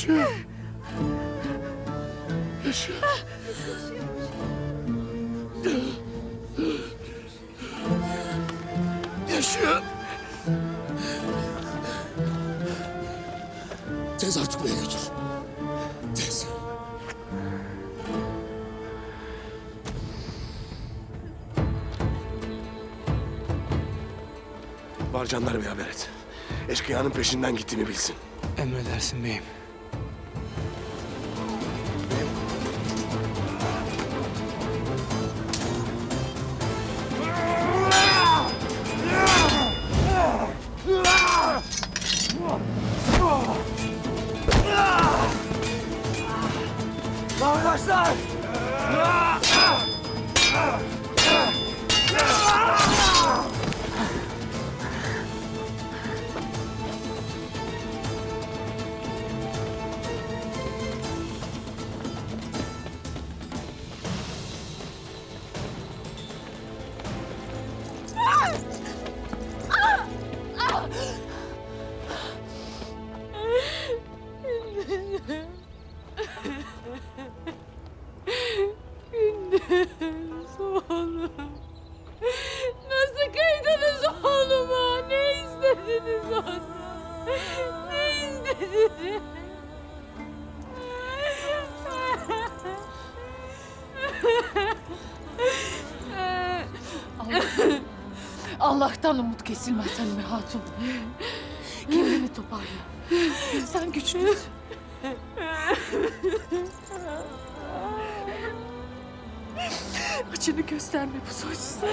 Yaşıyor. Yaşıyor. Yaşıyor. Tez artık beni götür. Tez. Var jandarmaya haber et. Eşkıyanın peşinden gittiğimi bilsin. Emredersin beyim. Gösterme bu soysuza.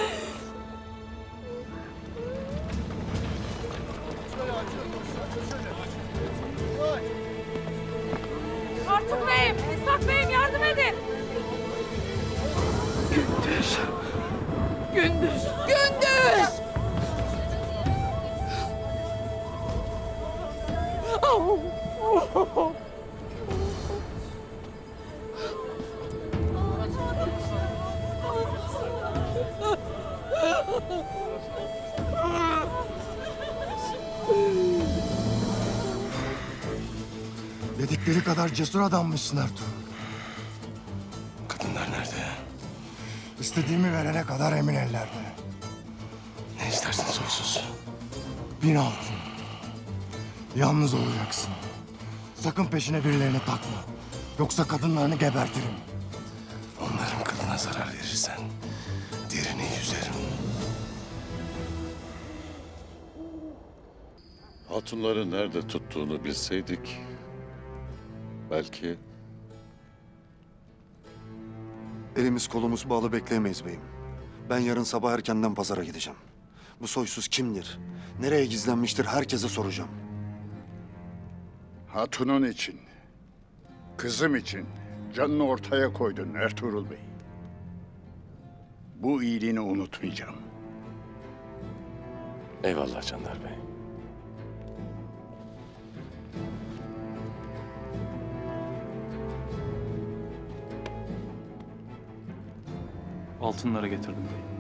Kadar cesur adammışsın Ertuğrul. Kadınlar nerede? İstediğimi verene kadar emin ellerde. Ne istersin soysuz? Bin altın. Yalnız olacaksın. Sakın peşine birilerini takma. Yoksa kadınlarını gebertirim. Onların kılına zarar verirsen derini yüzerim. Hatunları nerede tuttuğunu bilseydik belki Elimiz kolumuz bağlı bekleyemeyiz beyim. Ben yarın sabah erkenden pazara gideceğim. Bu soysuz kimdir? Nereye gizlenmiştir herkese soracağım. Hatunun için, kızım için canını ortaya koydun Ertuğrul Bey. Bu iyiliğini unutmayacağım. Eyvallah Candar Bey. Altınları getirdim beyim.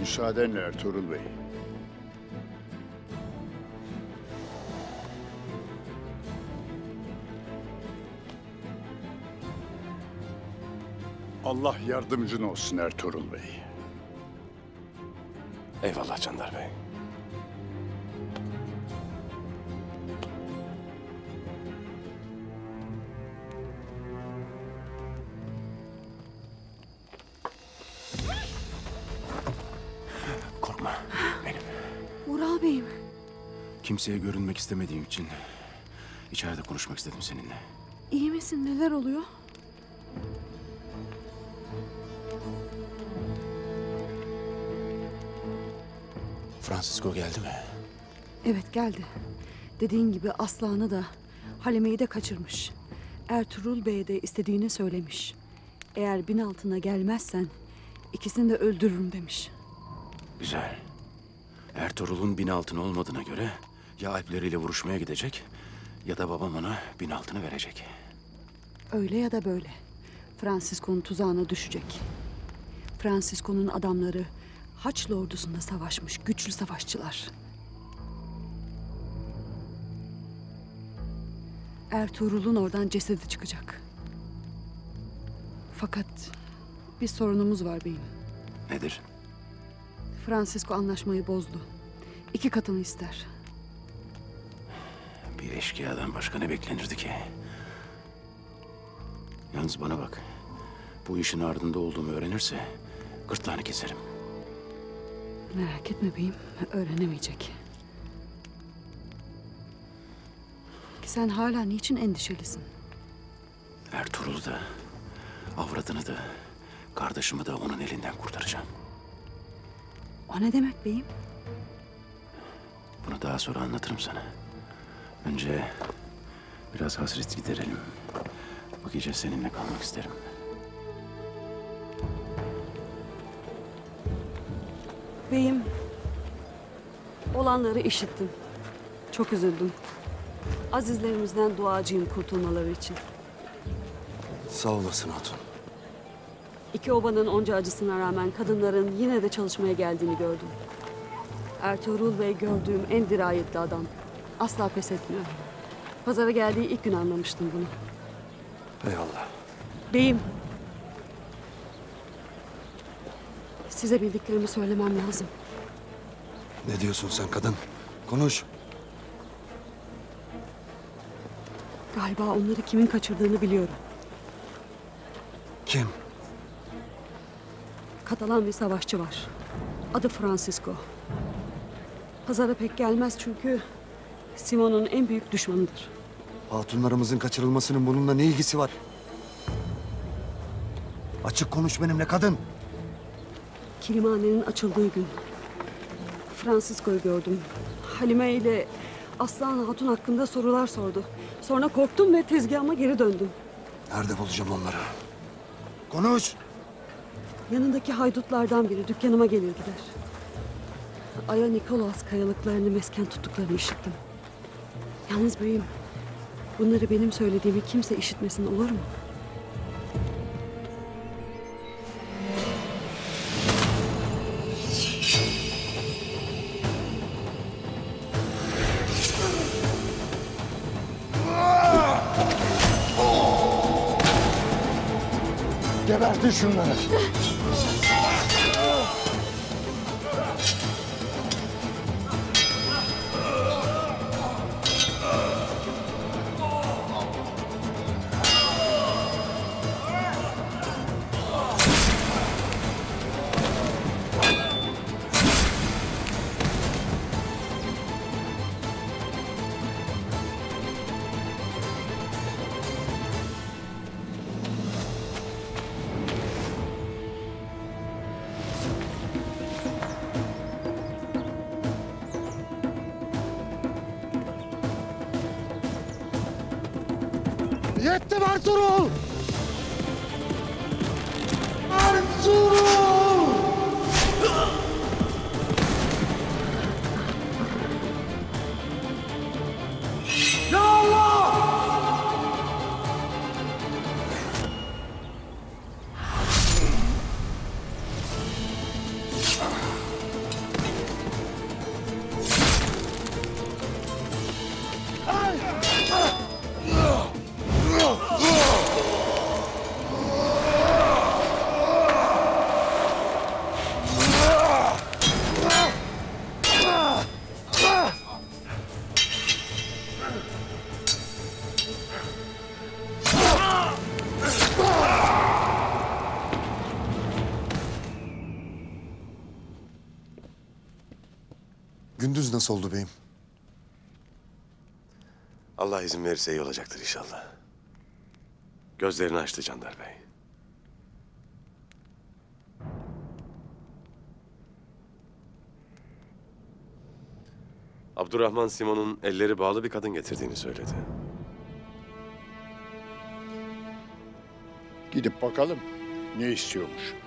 Müsaadenle Ertuğrul Bey. Allah yardımcın olsun Ertuğrul Bey. Eyvallah Candar Bey. Korkma benim. Ural Bey'im. Kimseye görünmek istemediğim için içeride konuşmak istedim seninle. iyi misin? Neler oluyor? Francisco geldi mi? Evet geldi. Dediğin gibi Aslan'ı da Haleme'yi de kaçırmış. Ertuğrul Bey'e de istediğini söylemiş. Eğer bin altına gelmezsen ikisini de öldürürüm demiş. Güzel. Ertuğrul'un bin altın olmadığına göre ya alpleriyle vuruşmaya gidecek ya da babam ona bin altını verecek. Öyle ya da böyle. Francisco'nun tuzağına düşecek. Francisco'nun adamları Haçlı ordusunda savaşmış güçlü savaşçılar. Ertuğrul'un oradan cesedi çıkacak. Fakat bir sorunumuz var beyim. Nedir? Francisco anlaşmayı bozdu. İki katını ister. Bir eşkıyadan başka ne beklenirdi ki? Yalnız bana bak. Bu işin ardında olduğumu öğrenirse gırtlağını keserim. Merak etme beyim, öğrenemeyecek. Sen hala niçin endişelisin? Ertuğrul'u da, avradını da, kardeşimi de onun elinden kurtaracağım. O ne demek beyim? Bunu daha sonra anlatırım sana. Önce biraz hasret giderelim. Bu gece seninle kalmak isterim. Beyim, olanları işittim. Çok üzüldüm. Azizlerimizden duacıyım kurtulmaları için. Sağ olasın hatun. İki obanın onca acısına rağmen kadınların yine de çalışmaya geldiğini gördüm. Ertuğrul Bey gördüğüm en dirayetli adam. Asla pes etmiyor. Pazara geldiği ilk gün anlamıştım bunu. Eyvallah. Beyim. Size bildiklerimi söylemem lazım. Ne diyorsun sen kadın? Konuş. Galiba onları kimin kaçırdığını biliyorum. Kim? Katalan bir savaşçı var. Adı Francisco. Pazara pek gelmez çünkü Simon'un en büyük düşmanıdır. Hatunlarımızın kaçırılmasının bununla ne ilgisi var? Açık konuş benimle kadın. Kilimhanenin açıldığı gün. Francisco'yu gördüm. Halime ile Aslan Hatun hakkında sorular sordu. Sonra korktum ve tezgahıma geri döndüm. Nerede bulacağım onları? Konuş. Yanındaki haydutlardan biri dükkanıma gelir gider. Aya Nikolas kayalıklarını mesken tuttuklarını işittim. Yalnız beyim, bunları benim söylediğimi kimse işitmesin olur mu? 支持们。Yettim Ertuğrul! Nasıl oldu beyim? Allah izin verirse iyi olacaktır inşallah. Gözlerini açtı Candar Bey. Abdurrahman Simon'un elleri bağlı bir kadın getirdiğini söyledi. Gidip bakalım ne istiyormuş.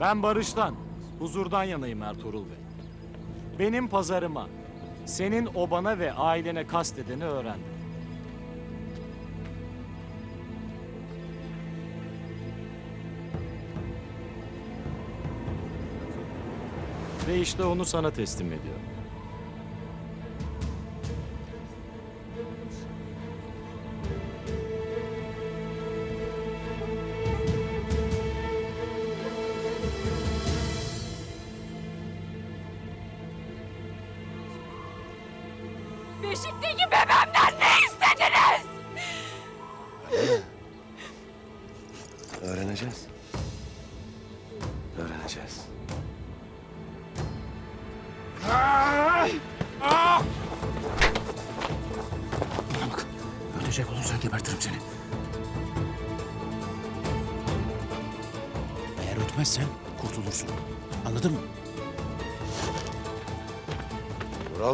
Ben barıştan, huzurdan yanayım Ertuğrul Bey. Benim pazarıma, senin obana ve ailene kastedeni öğrendim. Ve işte onu sana teslim ediyorum.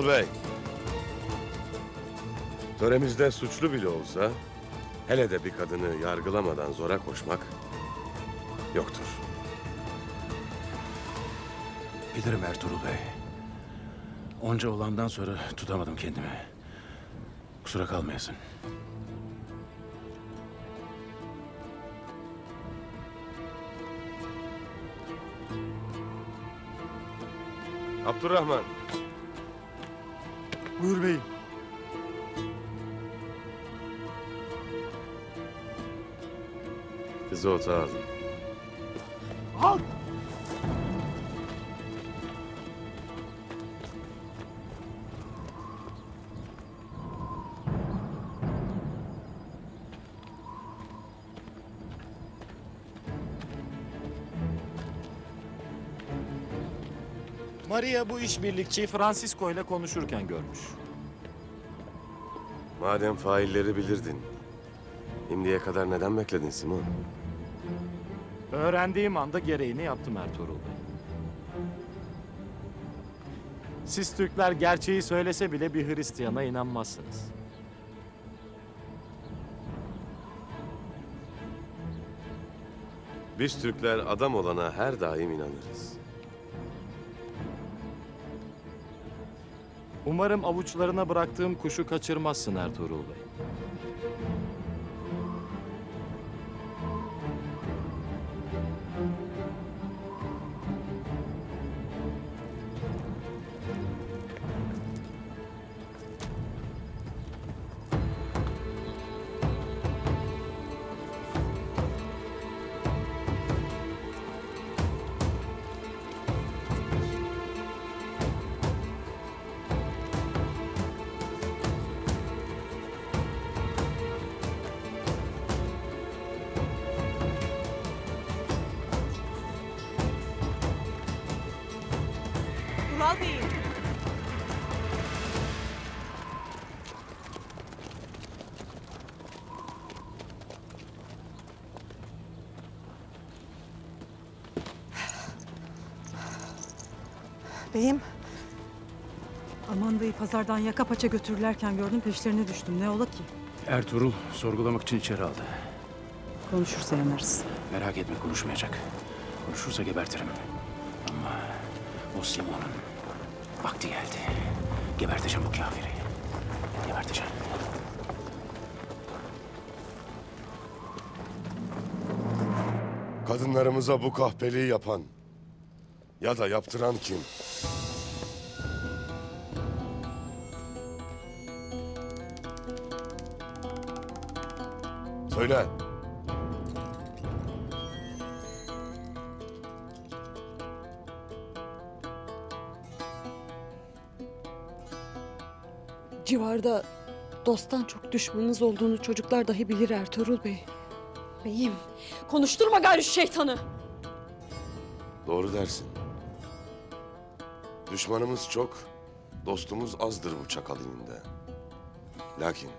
Vural Bey. Töremizde suçlu bile olsa, hele de bir kadını yargılamadan zora koşmak yoktur. Bilirim Ertuğrul Bey. Onca olandan sonra tutamadım kendimi. Kusura kalmayasın. Abdurrahman, Buyur beyim. kızı otağa alın. Maria bu işbirlikçiyi Francisco ile konuşurken görmüş. Madem failleri bilirdin, şimdiye kadar neden bekledin Simon? Öğrendiğim anda gereğini yaptım Ertuğrul Bey. Siz Türkler gerçeği söylese bile bir Hristiyana inanmazsınız. Biz Türkler adam olana her daim inanırız. Umarım avuçlarına bıraktığım kuşu kaçırmazsın Ertuğrul Bey. Pazardan yaka paça götürürlerken gördüm peşlerine düştüm. Ne ola ki? Ertuğrul sorgulamak için içeri aldı. Konuşursa yanarız. Merak etme konuşmayacak. Konuşursa gebertirim. Ama o Simon'un vakti geldi. Geberteceğim bu kafiri. Geberteceğim. Kadınlarımıza bu kahpeliği yapan ya da yaptıran kim? Söyle. Civarda dosttan çok düşmanınız olduğunu çocuklar dahi bilir Ertuğrul Bey. Beyim, konuşturma gayrı şu şeytanı. Doğru dersin. Düşmanımız çok, dostumuz azdır bu çakal ininde. Lakin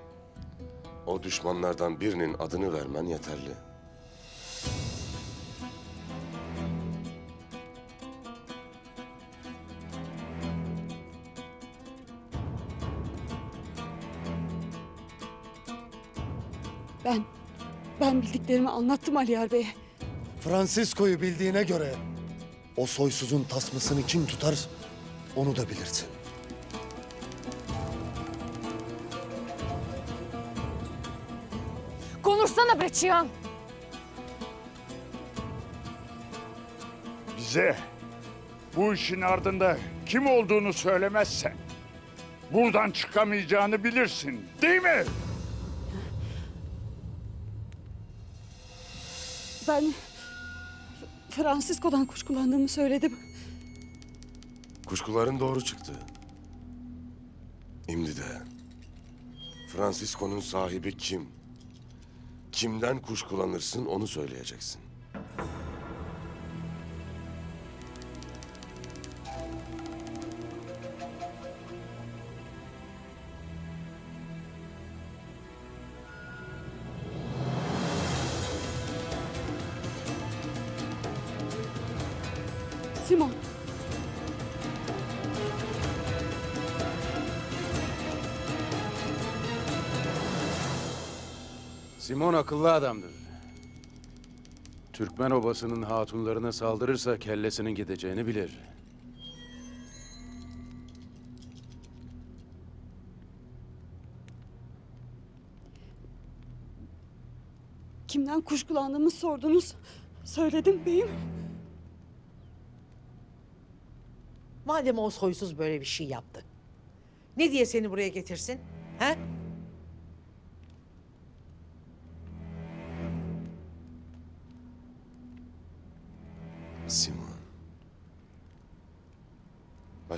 o düşmanlardan birinin adını vermen yeterli. Ben, ben bildiklerimi anlattım Aliyar Bey'e. Francisco'yu bildiğine göre O soysuzun tasmasını kim tutar onu da bilirsin. Çiyan. Bize bu işin ardında kim olduğunu söylemezsen buradan çıkamayacağını bilirsin değil mi? Ben Francisco'dan kuşkulandığımı söyledim. Kuşkuların doğru çıktı. Şimdi de Francisco'nun sahibi kim? Kimden kuşkulanırsın onu söyleyeceksin. Simon akıllı adamdır. Türkmen obasının hatunlarına saldırırsa kellesinin gideceğini bilir. Kimden kuşkulandığımı sordunuz. Söyledim beyim. Madem o soysuz böyle bir şey yaptı. Ne diye seni buraya getirsin? He?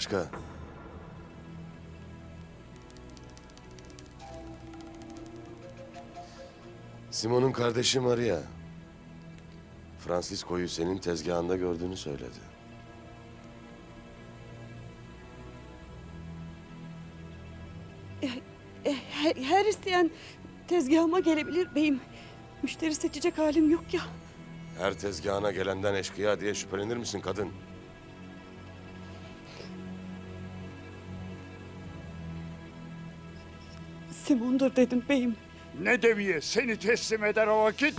Başka? Simon'un kardeşi Maria. Francisco'yu senin tezgahında gördüğünü söyledi. E, her, her isteyen tezgahıma gelebilir beyim. Müşteri seçecek halim yok ya. Her tezgahına gelenden eşkıya diye şüphelenir misin kadın? Simon'dur dedim beyim. Ne deviye seni teslim eder o vakit?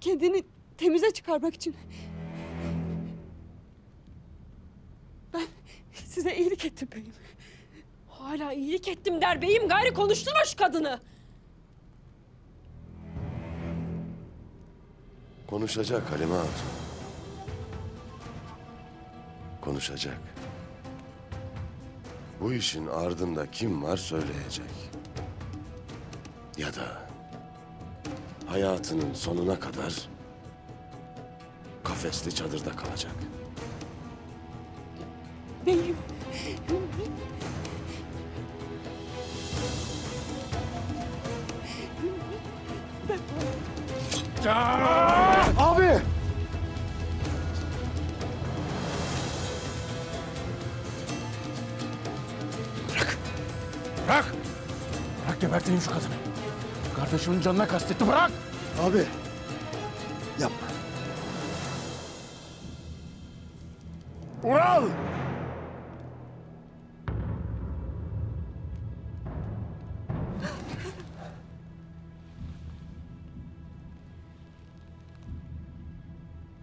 Kendini temize çıkarmak için. Ben size iyilik ettim beyim. Hala iyilik ettim der beyim. Gayri konuşturma şu kadını. Konuşacak Halime Hatun. Konuşacak. Bu işin ardında kim var söyleyecek. Ya da hayatının sonuna kadar kafesli çadırda kalacak. Beyim. Abi! Bırak! Bırak geberteyim şu kadını. Kardeşimin canına kastetti bırak! Abi! Yapma. Ural!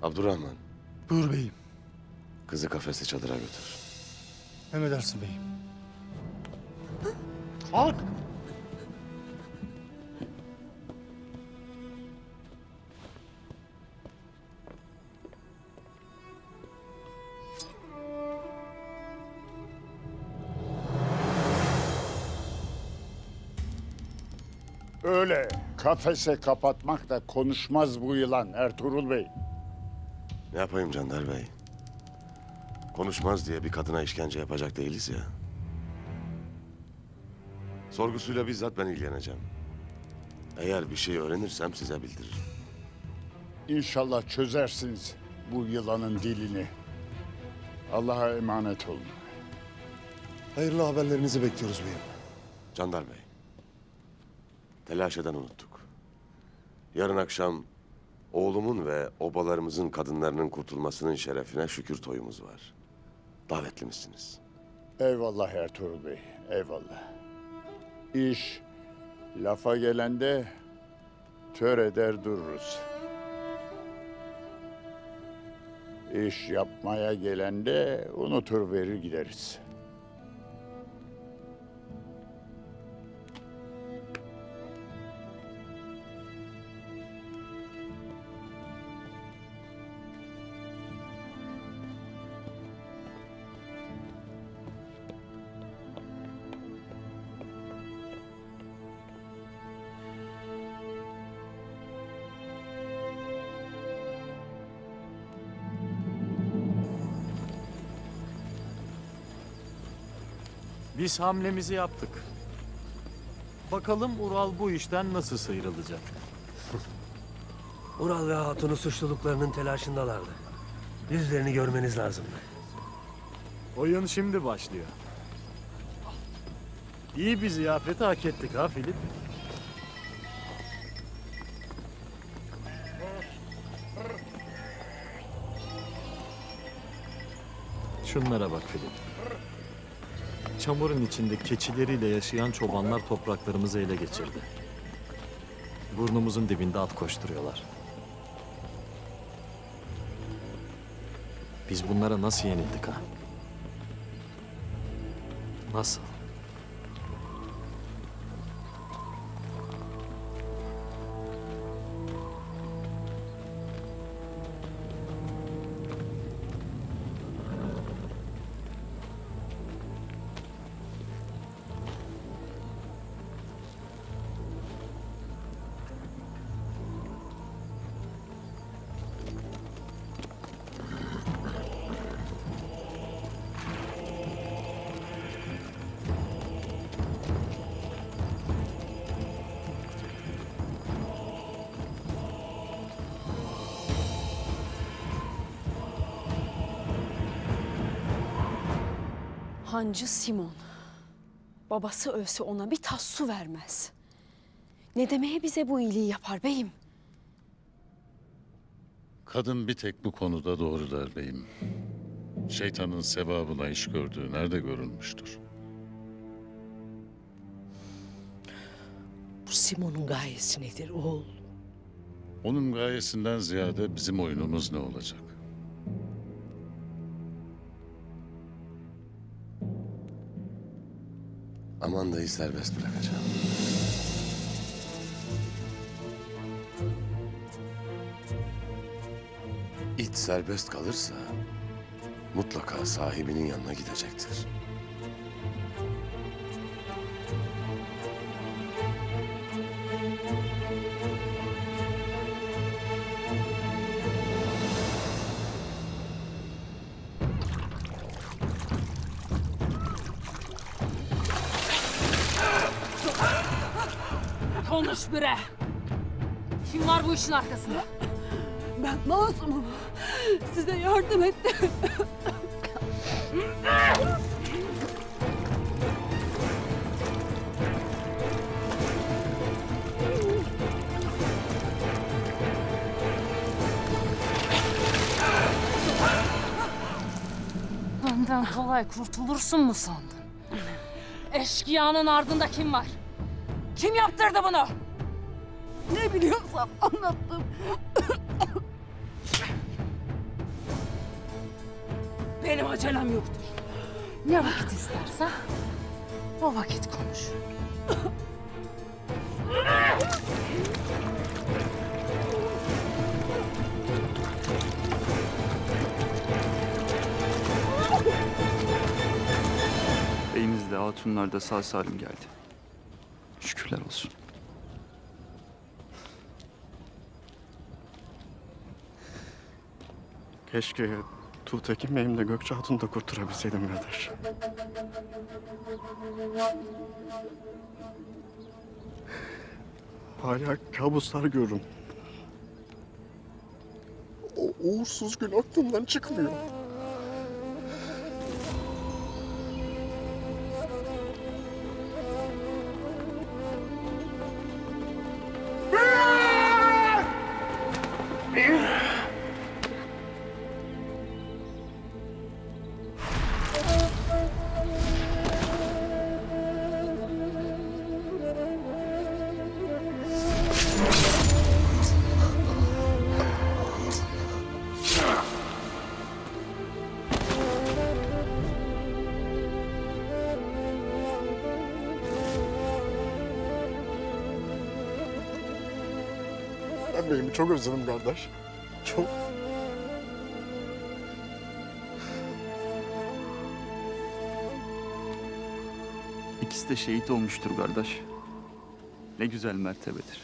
Abdurrahman, Buyur beyim. kızı kafesli çadıra götür. Emredersin beyim. Kalk! Öyle kafese kapatmak da konuşmaz bu yılan Ertuğrul Bey. Ne yapayım Candar Bey? Konuşmaz diye bir kadına işkence yapacak değiliz ya. Sorgusuyla bizzat ben ilgileneceğim. Eğer bir şey öğrenirsem size bildiririm. İnşallah çözersiniz bu yılanın dilini. Allah'a emanet olun. Hayırlı haberlerinizi bekliyoruz beyim. Candar Bey. Telaş eden unuttuk. Yarın akşam oğlumun ve obalarımızın kadınlarının kurtulmasının şerefine şükür toyumuz var. Davetli misiniz? Eyvallah Ertuğrul Bey, eyvallah. İş lafa gelende tör eder dururuz. İş yapmaya gelende unutur verir gideriz. Biz hamlemizi yaptık. Bakalım Ural bu işten nasıl sıyrılacak? Ural ve Hatun'u suçluluklarının telaşındalardı. Yüzlerini görmeniz lazımdı. Oyun şimdi başlıyor. İyi bir ziyafeti hak ettik ha Filip. Şunlara bak Filip. Çamurun içinde keçileriyle yaşayan çobanlar topraklarımızı ele geçirdi. Burnumuzun dibinde at koşturuyorlar. Biz bunlara nasıl yenildik ha? Nasıl? Hancı Simon. Babası ölse ona bir tas su vermez. Ne demeye bize bu iyiliği yapar beyim? Kadın bir tek bu konuda doğru der beyim. Şeytanın sevabına iş gördüğü nerede görülmüştür? Bu Simon'un gayesi nedir oğul? Onun gayesinden ziyade bizim oyunumuz ne olacak? Amanda'yı serbest bırakacağım. İt serbest kalırsa mutlaka sahibinin yanına gidecektir. Bu işin arkasında? Ben masumum. Size yardım ettim. Benden kolay kurtulursun mu sandın? Eşkıyanın ardında kim var? Kim yaptırdı bunu? Anlattım. Benim acelem yoktur. Ne vakit istersen o vakit konuş. Beyimiz de hatunlar da sağ salim geldi. Şükürler olsun. Keşke Tuğtekin Bey'im de Gökçe Hatun'u da kurtarabilseydim birader. Hala kabuslar görürüm. O uğursuz gün aklımdan çıkmıyor. Çok özledim kardeş. Çok. İkisi de şehit olmuştur kardeş. Ne güzel mertebedir.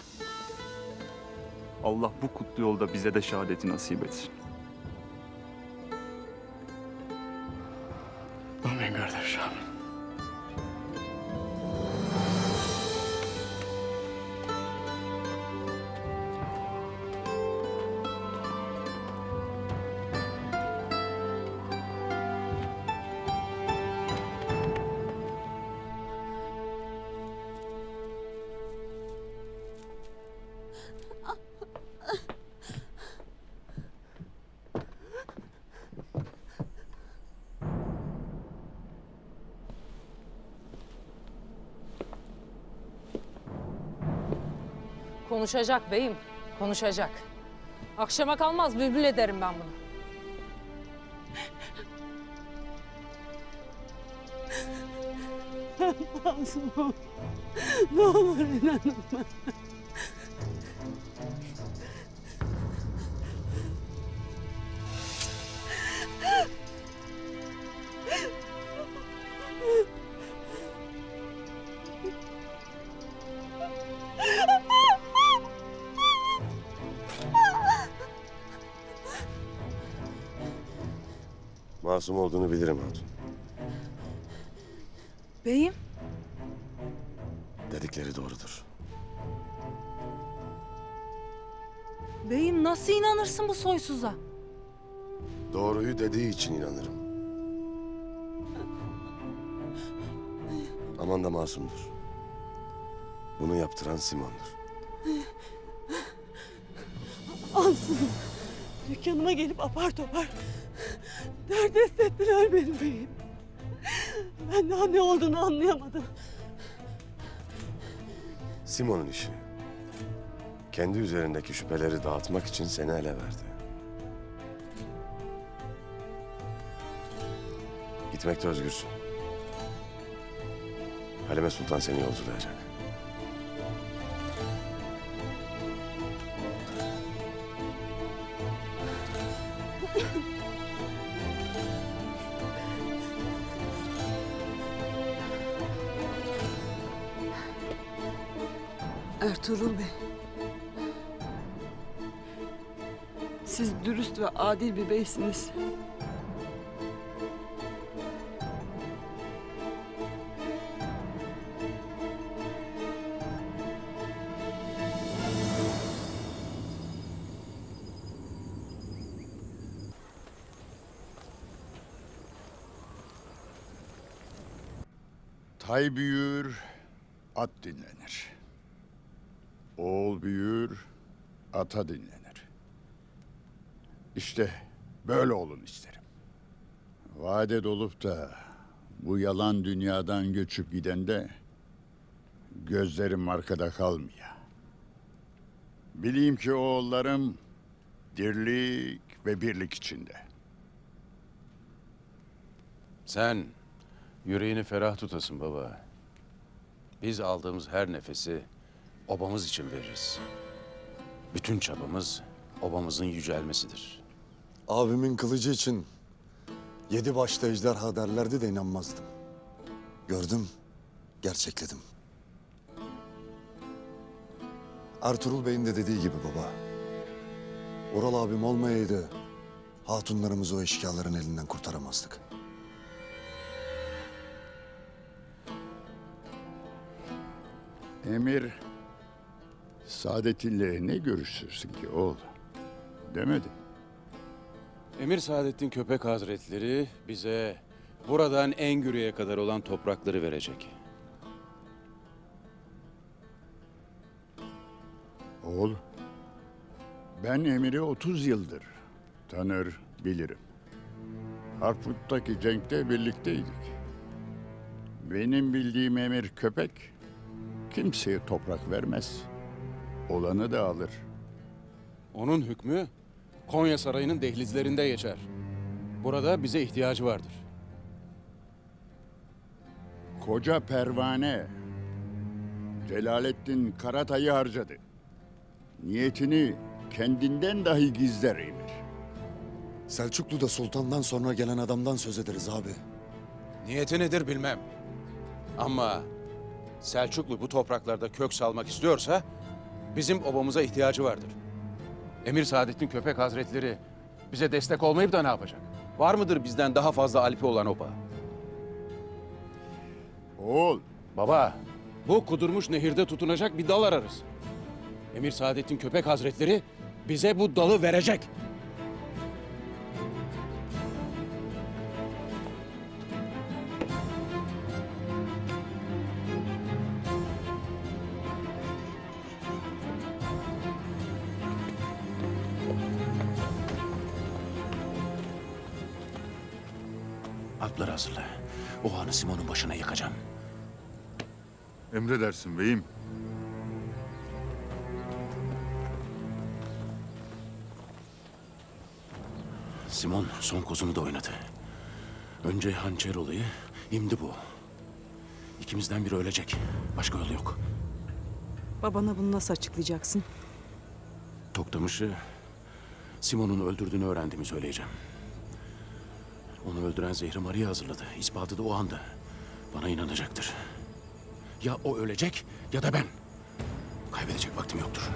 Allah bu kutlu yolda bize de şehadeti nasip etsin. Konuşacak beyim, konuşacak. Akşama kalmaz bülbül ederim ben bunu. Masumum. Ne olur inanın bana. Masum olduğunu bilirim hatun. Beyim, Dedikleri doğrudur. beyim nasıl inanırsın bu soysuza? Doğruyu dediği için inanırım. Aman da masumdur. Bunu yaptıran Simon'dur. Ansızın dükkanıma gelip apar topar derdest ettiler benim beyim. Ben daha ne olduğunu anlayamadım. Simon'un işi. Kendi üzerindeki şüpheleri dağıtmak için seni ele verdi. Gitmekte özgürsün. Halime Sultan seni yolculayacak. Adil bir beysiniz. Tay büyür, at dinlenir. Oğul büyür, ata dinlenir. İşte böyle olun isterim. Vade dolup da bu yalan dünyadan göçüp giden de gözlerim arkada kalmıyor. Bileyim ki oğullarım dirlik ve birlik içinde. Sen yüreğini ferah tutasın baba. Biz aldığımız her nefesi obamız için veririz. Bütün çabamız obamızın yücelmesidir. Abimin kılıcı için yedi başlı ejderha derlerdi de inanmazdım. Gördüm, gerçekledim. Ertuğrul Bey'in de dediği gibi baba. Oral abim olmayaydı hatunlarımızı o eşkıyaların elinden kurtaramazdık. Emir, Saadettin'le ne görüşürsün ki oğul? Demedi. Emir Saadettin Köpek Hazretleri bize buradan Engürü'ye kadar olan toprakları verecek. Oğul, ben Emir'i 30 yıldır tanır, bilirim. Harput'taki cenkte birlikteydik. Benim bildiğim Emir köpek kimseye toprak vermez. Olanı da alır. Onun hükmü Konya Sarayı'nın dehlizlerinde geçer. Burada bize ihtiyacı vardır. Koca pervane Celalettin Karatay'ı harcadı. Niyetini kendinden dahi gizler Emir. Selçuklu da sultandan sonra gelen adamdan söz ederiz abi. Niyeti nedir bilmem. Ama Selçuklu bu topraklarda kök salmak istiyorsa bizim obamıza ihtiyacı vardır. Emir Saadettin Köpek Hazretleri bize destek olmayıp da ne yapacak? Var mıdır bizden daha fazla alpi olan oba? Oğul, Baba, bu kudurmuş nehirde tutunacak bir dal ararız. Emir Saadettin Köpek Hazretleri bize bu dalı verecek. Atları hazırla. O anı Simon'un başına yıkacağım. Emredersin beyim. Simon son kozunu da oynadı. Önce hançer olayı, şimdi bu. İkimizden biri ölecek. Başka yolu yok. Babana bunu nasıl açıklayacaksın? Toktamış'ı Simon'un öldürdüğünü öğrendiğimi söyleyeceğim. Onu öldüren zehri Maria hazırladı. İspatı da o anda. Bana inanacaktır. Ya o ölecek ya da ben. Kaybedecek vaktim yoktur.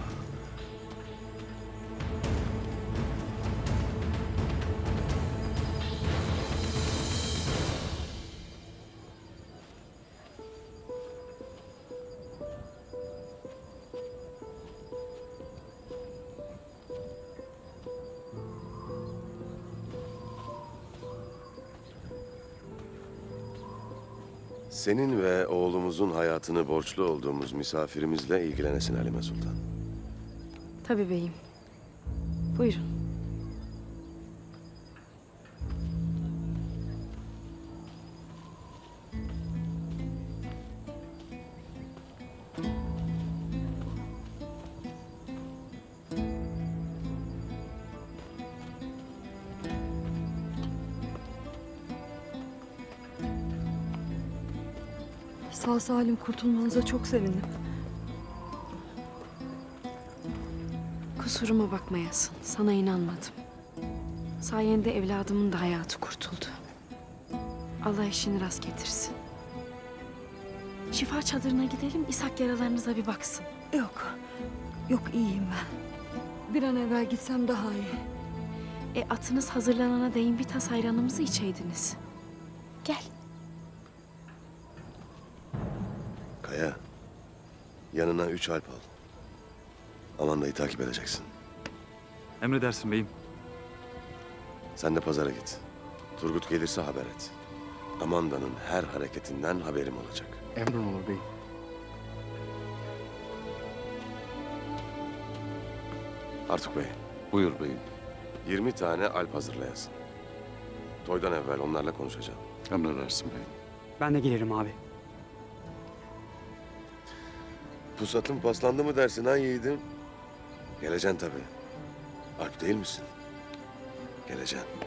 Senin ve oğlumuzun hayatını borçlu olduğumuz misafirimizle ilgilenesin Halime Sultan. Tabii beyim. Buyurun. Salim kurtulmanıza çok sevindim. Kusuruma bakmayasın. Sana inanmadım. Sayende evladımın da hayatı kurtuldu. Allah işini rast getirsin. Şifa çadırına gidelim, İshak yaralarınıza bir baksın. Yok. Yok iyiyim ben. Bir an evvel gitsem daha iyi. E atınız hazırlanana değin bir tas ayranımızı içeydiniz. Gel. Yanına üç alp al. Amanda'yı takip edeceksin. Emredersin beyim. Sen de pazara git. Turgut gelirse haber et. Amanda'nın her hareketinden haberim olacak. Emrin olur beyim. Artuk Bey, Buyur beyim. 20 tane alp hazırlayasın. Toydan evvel onlarla konuşacağım. Emredersin beyim. Ben de gelirim abi. Pusatın paslandı mı dersin ha yiğidim? Geleceksin tabii. Alp değil misin? Geleceksin.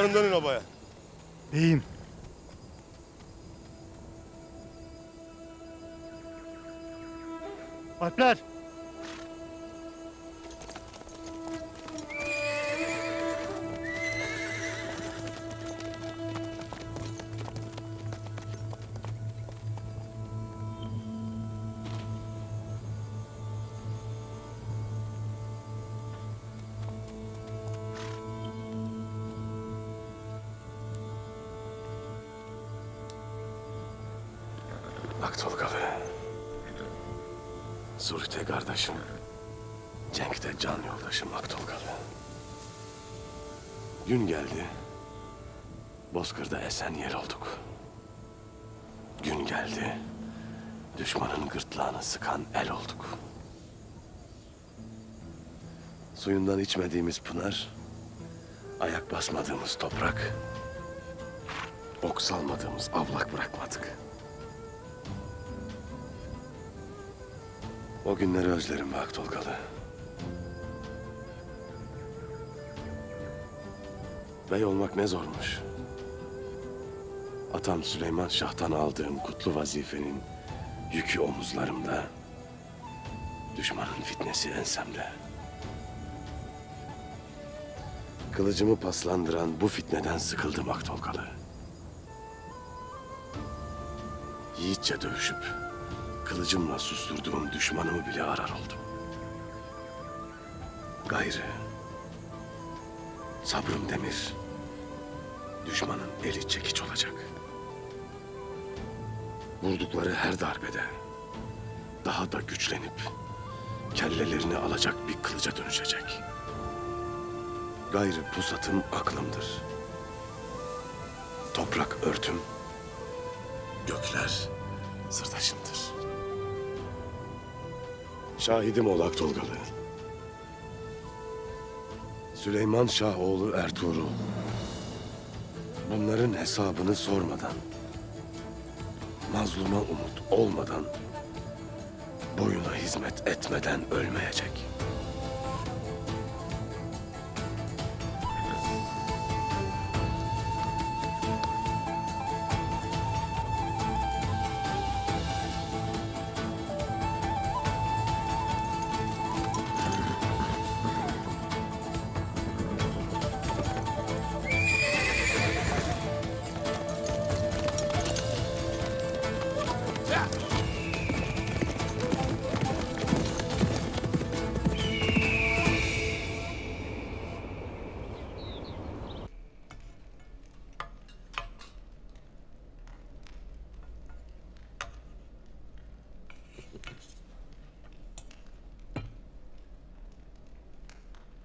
Varın dönün obaya. Beyim. Alpler. Esen yer olduk. Gün geldi. Düşmanın gırtlağını sıkan el olduk. Suyundan içmediğimiz pınar, ayak basmadığımız toprak, ok salmadığımız avlak bırakmadık. O günleri özlerim be Aktolgalı. Bey olmak ne zormuş. Atam Süleyman Şah'tan aldığım kutlu vazifenin yükü omuzlarımda. Düşmanın fitnesi ensemde. Kılıcımı paslandıran bu fitneden sıkıldım Aktolgalı. Yiğitçe dövüşüp kılıcımla susturduğum düşmanımı bile arar oldum. Gayrı. Sabrım demir. Düşmanın eli çekiç olacak. Vurdukları her darbede daha da güçlenip kellelerini alacak bir kılıca dönüşecek. Gayrı pusatım aklımdır. Toprak örtüm, gökler sırdaşımdır. Şahidim ol Aktolgalı. Süleyman Şahoğlu Ertuğrul. Bunların hesabını sormadan, mazluma umut olmadan, boyuna hizmet etmeden ölmeyecek.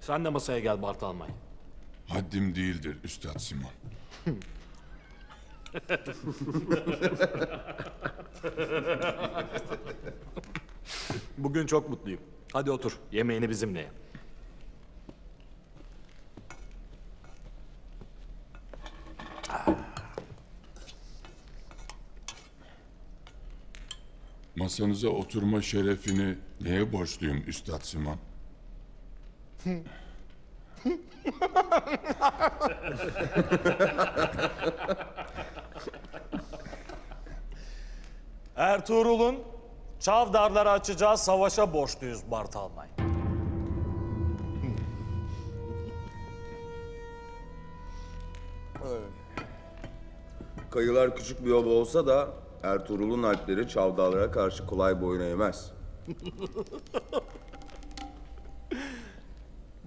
Sen de masaya gel Bart Almay. Haddim değildir Üstad Simon. Bugün çok mutluyum. Hadi otur. Yemeğini bizimle ye. Masanıza oturma şerefini neye borçluyum Üstad Simon? Ertuğrul'un Çavdarları açacağı savaşa borçluyuz Bart Almay. Kayılar küçük bir oba olsa da Ertuğrul'un alpleri Çavdağlara karşı kolay boyun eğmez.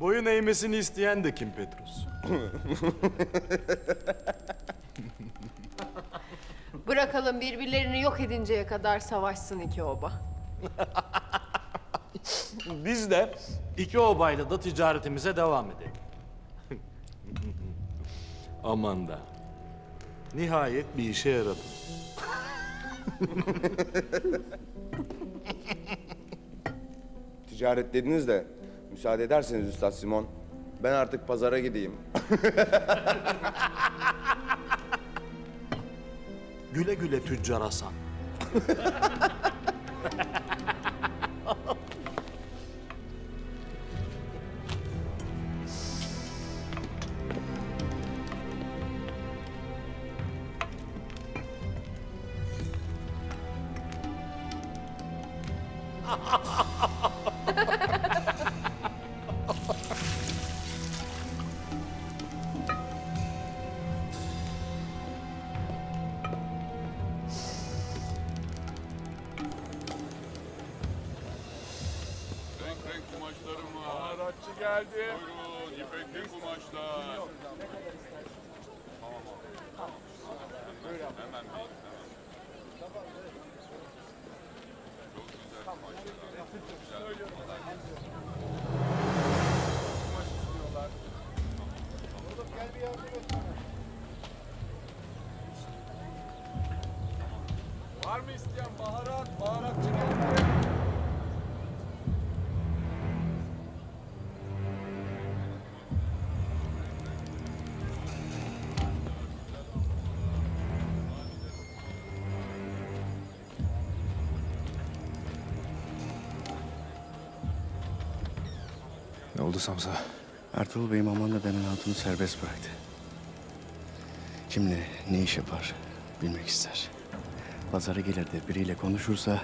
Boyun eğmesini isteyen de kim Petrus? Bırakalım birbirlerini yok edinceye kadar savaşsın iki oba. Biz de iki obayla da ticaretimize devam edelim. Aman da. Nihayet bir işe yaradı. Ticaret dediniz de müsaade ederseniz Üstad Simon. Ben artık pazara gideyim. Güle güle tüccar Hasan. Samsa? Ertuğrul Bey Maman'la denen hatunu serbest bıraktı. Kimle ne iş yapar bilmek ister. Pazara gelir de biriyle konuşursa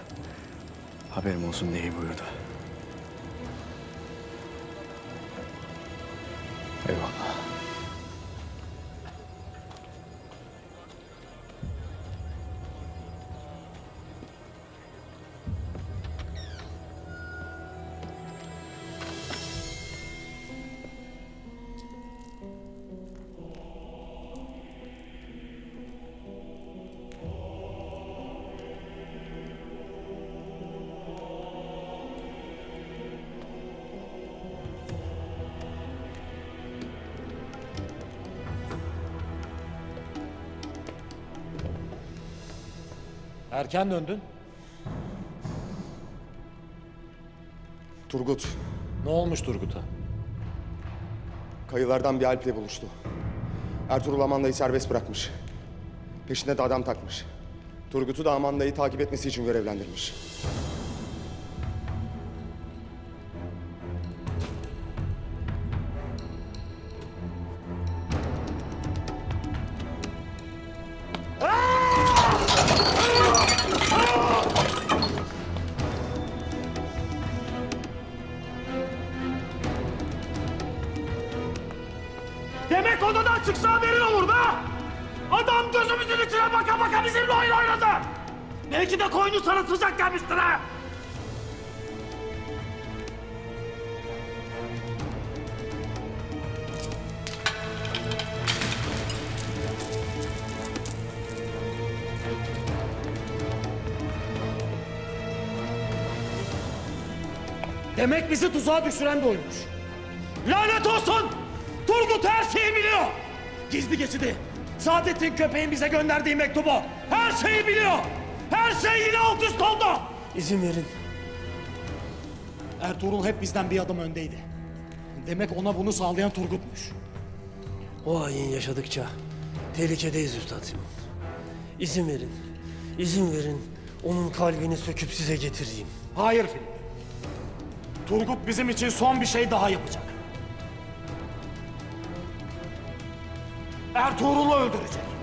haberim olsun diye buyurdu. Erken döndün. Turgut. Ne olmuş Turgut'a? Kayılardan bir Alp'le buluştu. Ertuğrul Amanda'yı serbest bırakmış. Peşine de adam takmış. Turgut'u da Amanda'yı takip etmesi için görevlendirmiş. Bizi tuzağa düşüren de oymuş. Lanet olsun! Turgut her şeyi biliyor. Gizli geçidi. Saadettin köpeğin bize gönderdiği mektubu. Her şeyi biliyor. Her şey yine alt üst oldu. İzin verin. Ertuğrul hep bizden bir adım öndeydi. Demek ona bunu sağlayan Turgut'muş. O hain yaşadıkça tehlikedeyiz Üstad Simon. İzin verin. İzin verin. Onun kalbini söküp size getireyim. Hayır Filip. Turgut bizim için son bir şey daha yapacak. Ertuğrul'u öldürecek.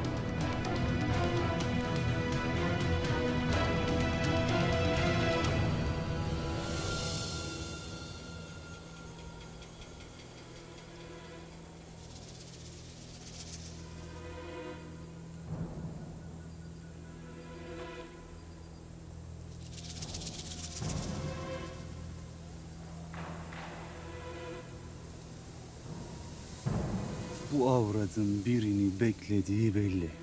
Avradın birini beklediği belli.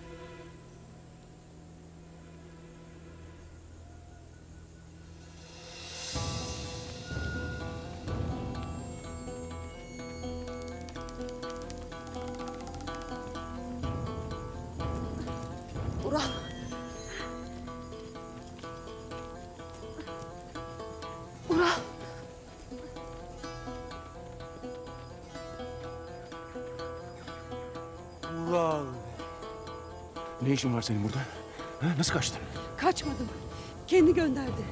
İşin var senin burada? Ha, nasıl kaçtın? Kaçmadım. Kendi gönderdi.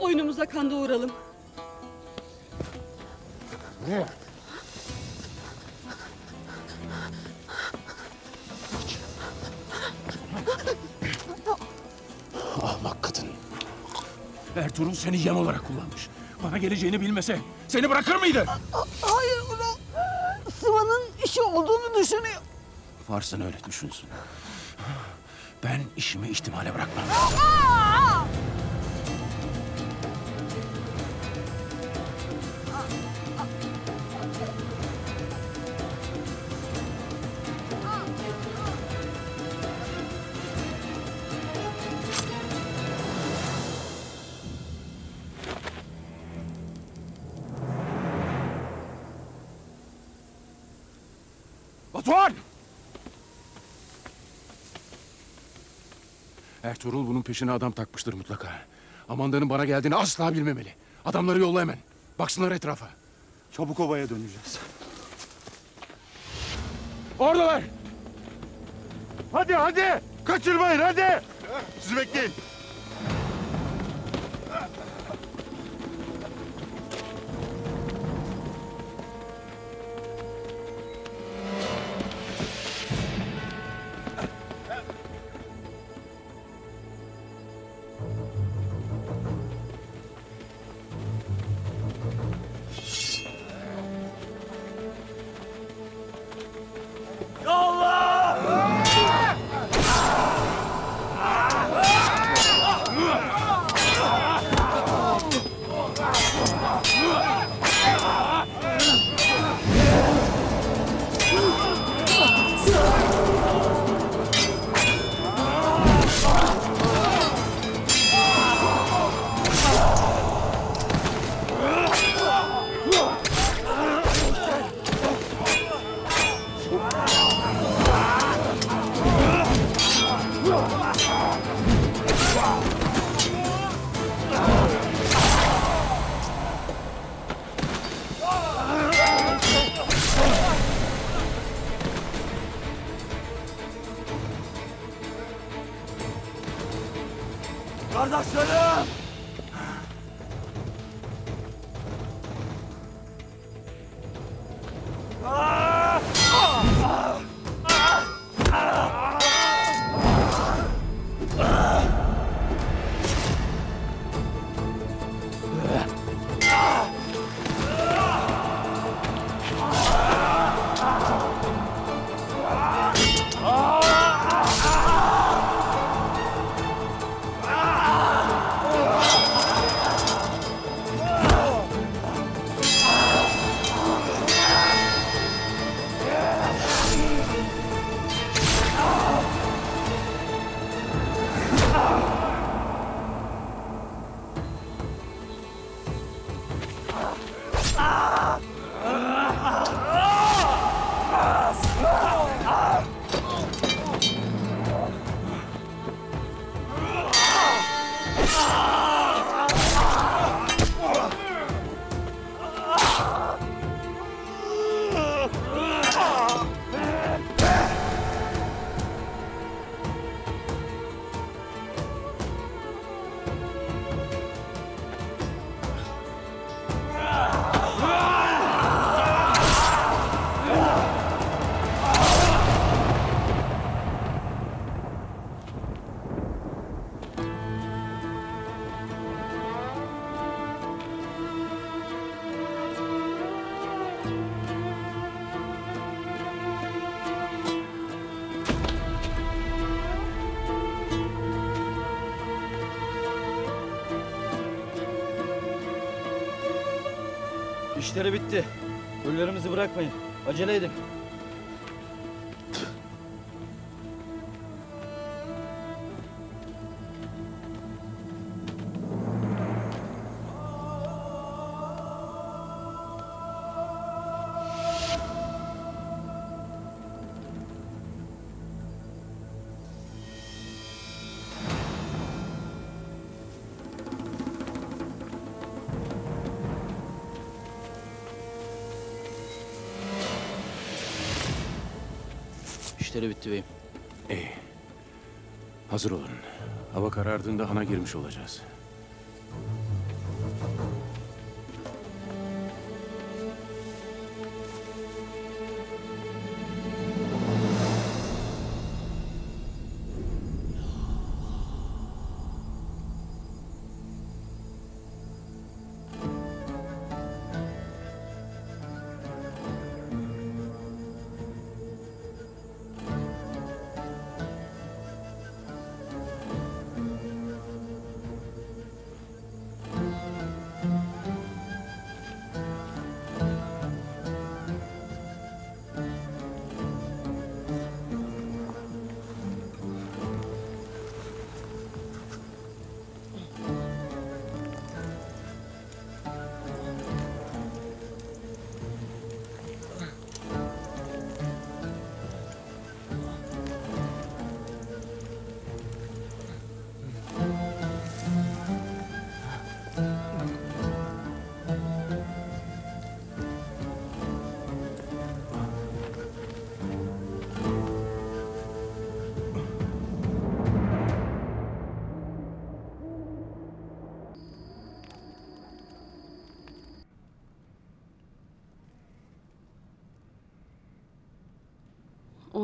Oyunumuza kan doğuralım. Ne? Ahmak kadın. Ertuğrul seni yem olarak kullanmış. Bana geleceğini bilmese seni bırakır mıydı? Hayır bunu Sıva'nın işi olduğunu düşünüyor. Varsın öyle düşünsün. İşimi ihtimale bırakmam. Batuhan! Ertuğrul bunun peşine adam takmıştır mutlaka. Amanda'nın bana geldiğini asla bilmemeli. Adamları yolla hemen. Baksınlar etrafa. Çabuk ovaya döneceğiz. Oradalar! Hadi hadi! Kaçırmayın hadi! Sizi bekleyin. İşleri bitti. Ölülerimizi bırakmayın. Acele edin. İşleri beyim. İyi. Hazır olun. Hava karardığında hana girmiş olacağız.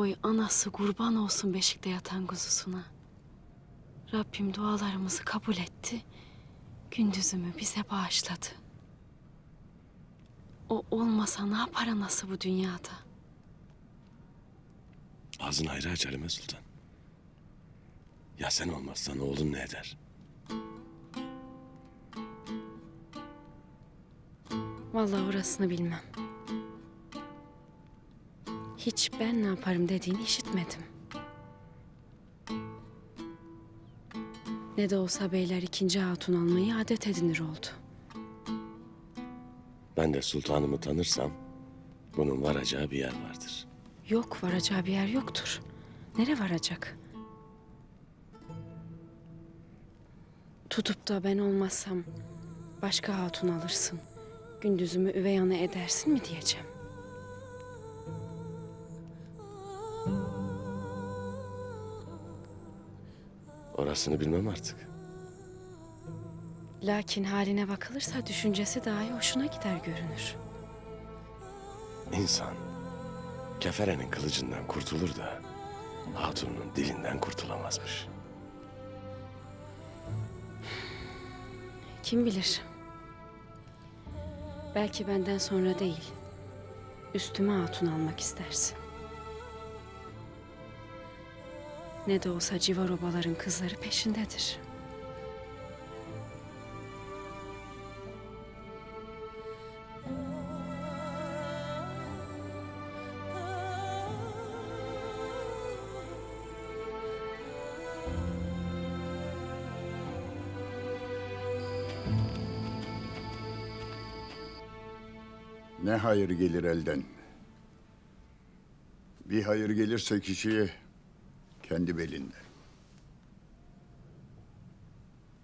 Oy anası kurban olsun beşikte yatan kuzusuna. Rabbim dualarımızı kabul etti. Gündüzümü bize bağışladı. O olmasa ne yapar anası bu dünyada? Ağzını ayrı aç Halime Sultan. Ya sen olmazsan oğlun ne eder? Vallahi orasını bilmem. Hiç ben ne yaparım dediğini işitmedim. Ne de olsa beyler ikinci hatun almayı adet edinir oldu. Ben de sultanımı tanırsam bunun varacağı bir yer vardır. Yok varacağı bir yer yoktur. Nere varacak? Tutup da ben olmazsam başka hatun alırsın. Gündüzümü üvey ana edersin mi diyeceğim. Orasını bilmem artık. Lakin haline bakılırsa düşüncesi dahi hoşuna gider görünür. İnsan keferenin kılıcından kurtulur da hatunun dilinden kurtulamazmış. Kim bilir? Belki benden sonra değil, üstüme hatun almak istersin. Ne de olsa civar obaların kızları peşindedir. Ne hayır gelir elden? Bir hayır gelirse kişiye kendi belinde.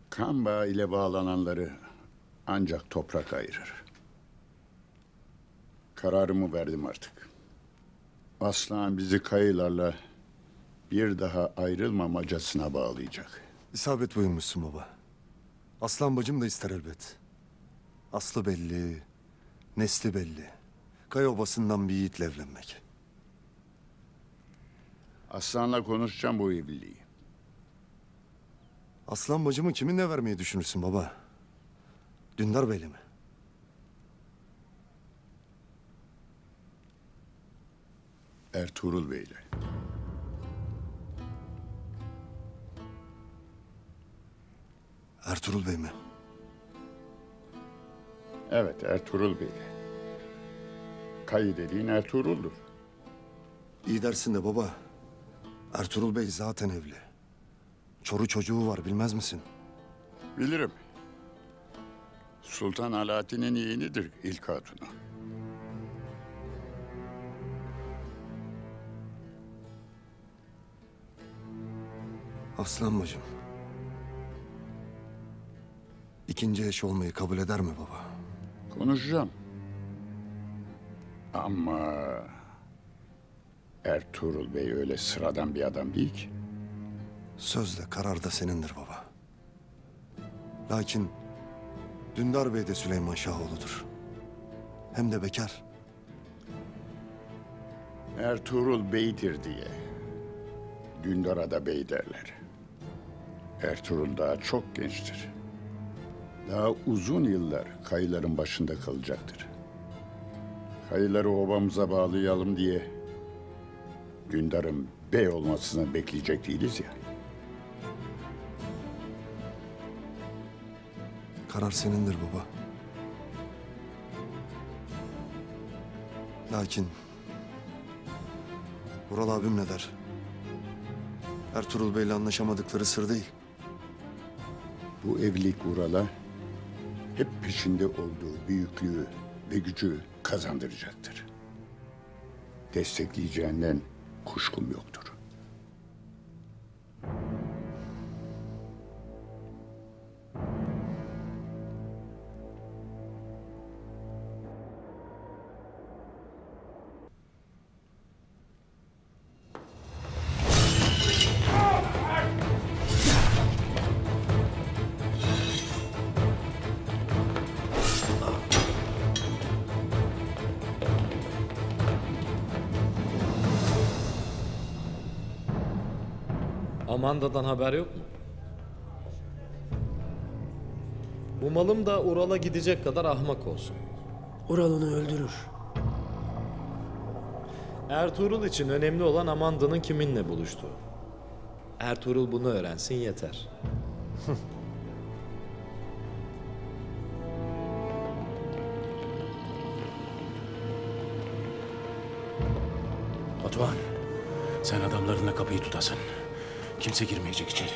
Kan bağı ile bağlananları ancak toprak ayırır. Kararımı verdim artık. Aslan bizi kayılarla bir daha ayrılmamacasına bağlayacak. İsabet buyurmuşsun baba. Aslan bacım da ister elbet. Aslı belli, nesli belli. Kaya obasından bir yiğitle evlenmek. Aslan'la konuşacağım bu evliliği. Aslan bacımı kiminle vermeyi düşünürsün baba? Dündar Bey'le mi? Ertuğrul Bey'le. Ertuğrul Bey mi? Evet Ertuğrul Bey'le. Kayı dediğin Ertuğrul'dur. İyi dersin de baba. Ertuğrul Bey zaten evli. Çoru çocuğu var bilmez misin? Bilirim. Sultan Alaaddin'in yeğenidir ilk hatunu. Aslan bacım. İkinci eş olmayı kabul eder mi baba? Konuşacağım. Ama Ertuğrul Bey öyle sıradan bir adam değil ki. Sözle karar da senindir baba. Lakin Dündar Bey de Süleyman Şahoğlu'dur. Hem de bekar. Ertuğrul Bey'dir diye. Dündar'a da bey derler. Ertuğrul daha çok gençtir. Daha uzun yıllar kayıların başında kalacaktır. Kayıları obamıza bağlayalım diye Dündar'ın bey olmasını bekleyecek değiliz ya. Karar senindir baba. Lakin Vural abim ne der? Ertuğrul Bey'le anlaşamadıkları sır değil. Bu evlilik Ural'a hep peşinde olduğu büyüklüğü ve gücü kazandıracaktır. Destekleyeceğinden kuşkum yoktur. Amanda'dan haber yok mu? Umalım da Ural'a gidecek kadar ahmak olsun. Ural onu öldürür. Ertuğrul için önemli olan Amanda'nın kiminle buluştuğu. Ertuğrul bunu öğrensin yeter. Kimse girmeyecek içeri.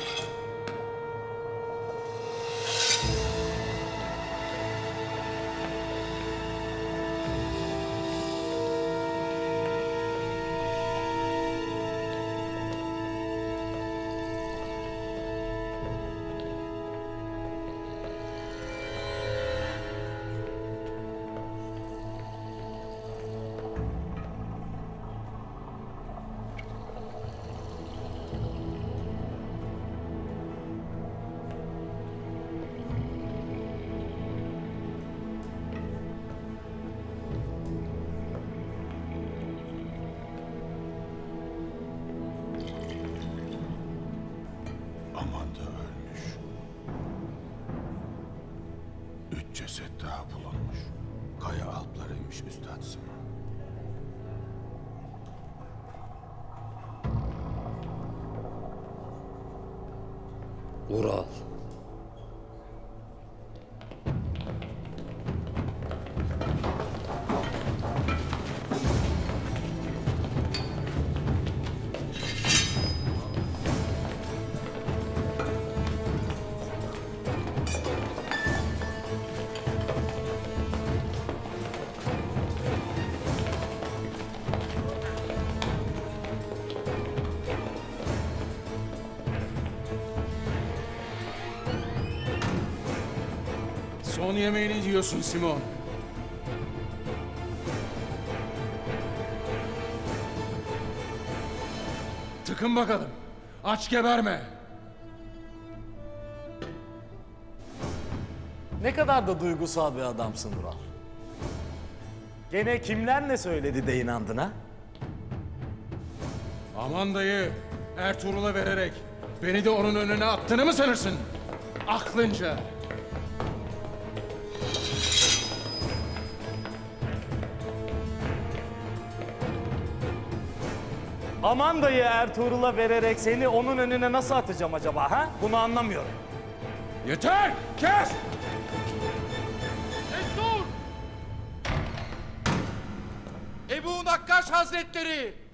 Son yemeğini yiyorsun Simon. Tıkın bakalım. Aç geberme. Ne kadar da duygusal bir adamsın Ural. Gene kimler ne söyledi de inandın ha? Aman dayı, Ertuğrul'a vererek beni de onun önüne attığını mı sanırsın? Aklınca. Amanda'yı Ertuğrul'a vererek seni onun önüne nasıl atacağım acaba ha? Bunu anlamıyorum. Yeter! Kes! Destur! Ebu Nakkaş Hazretleri!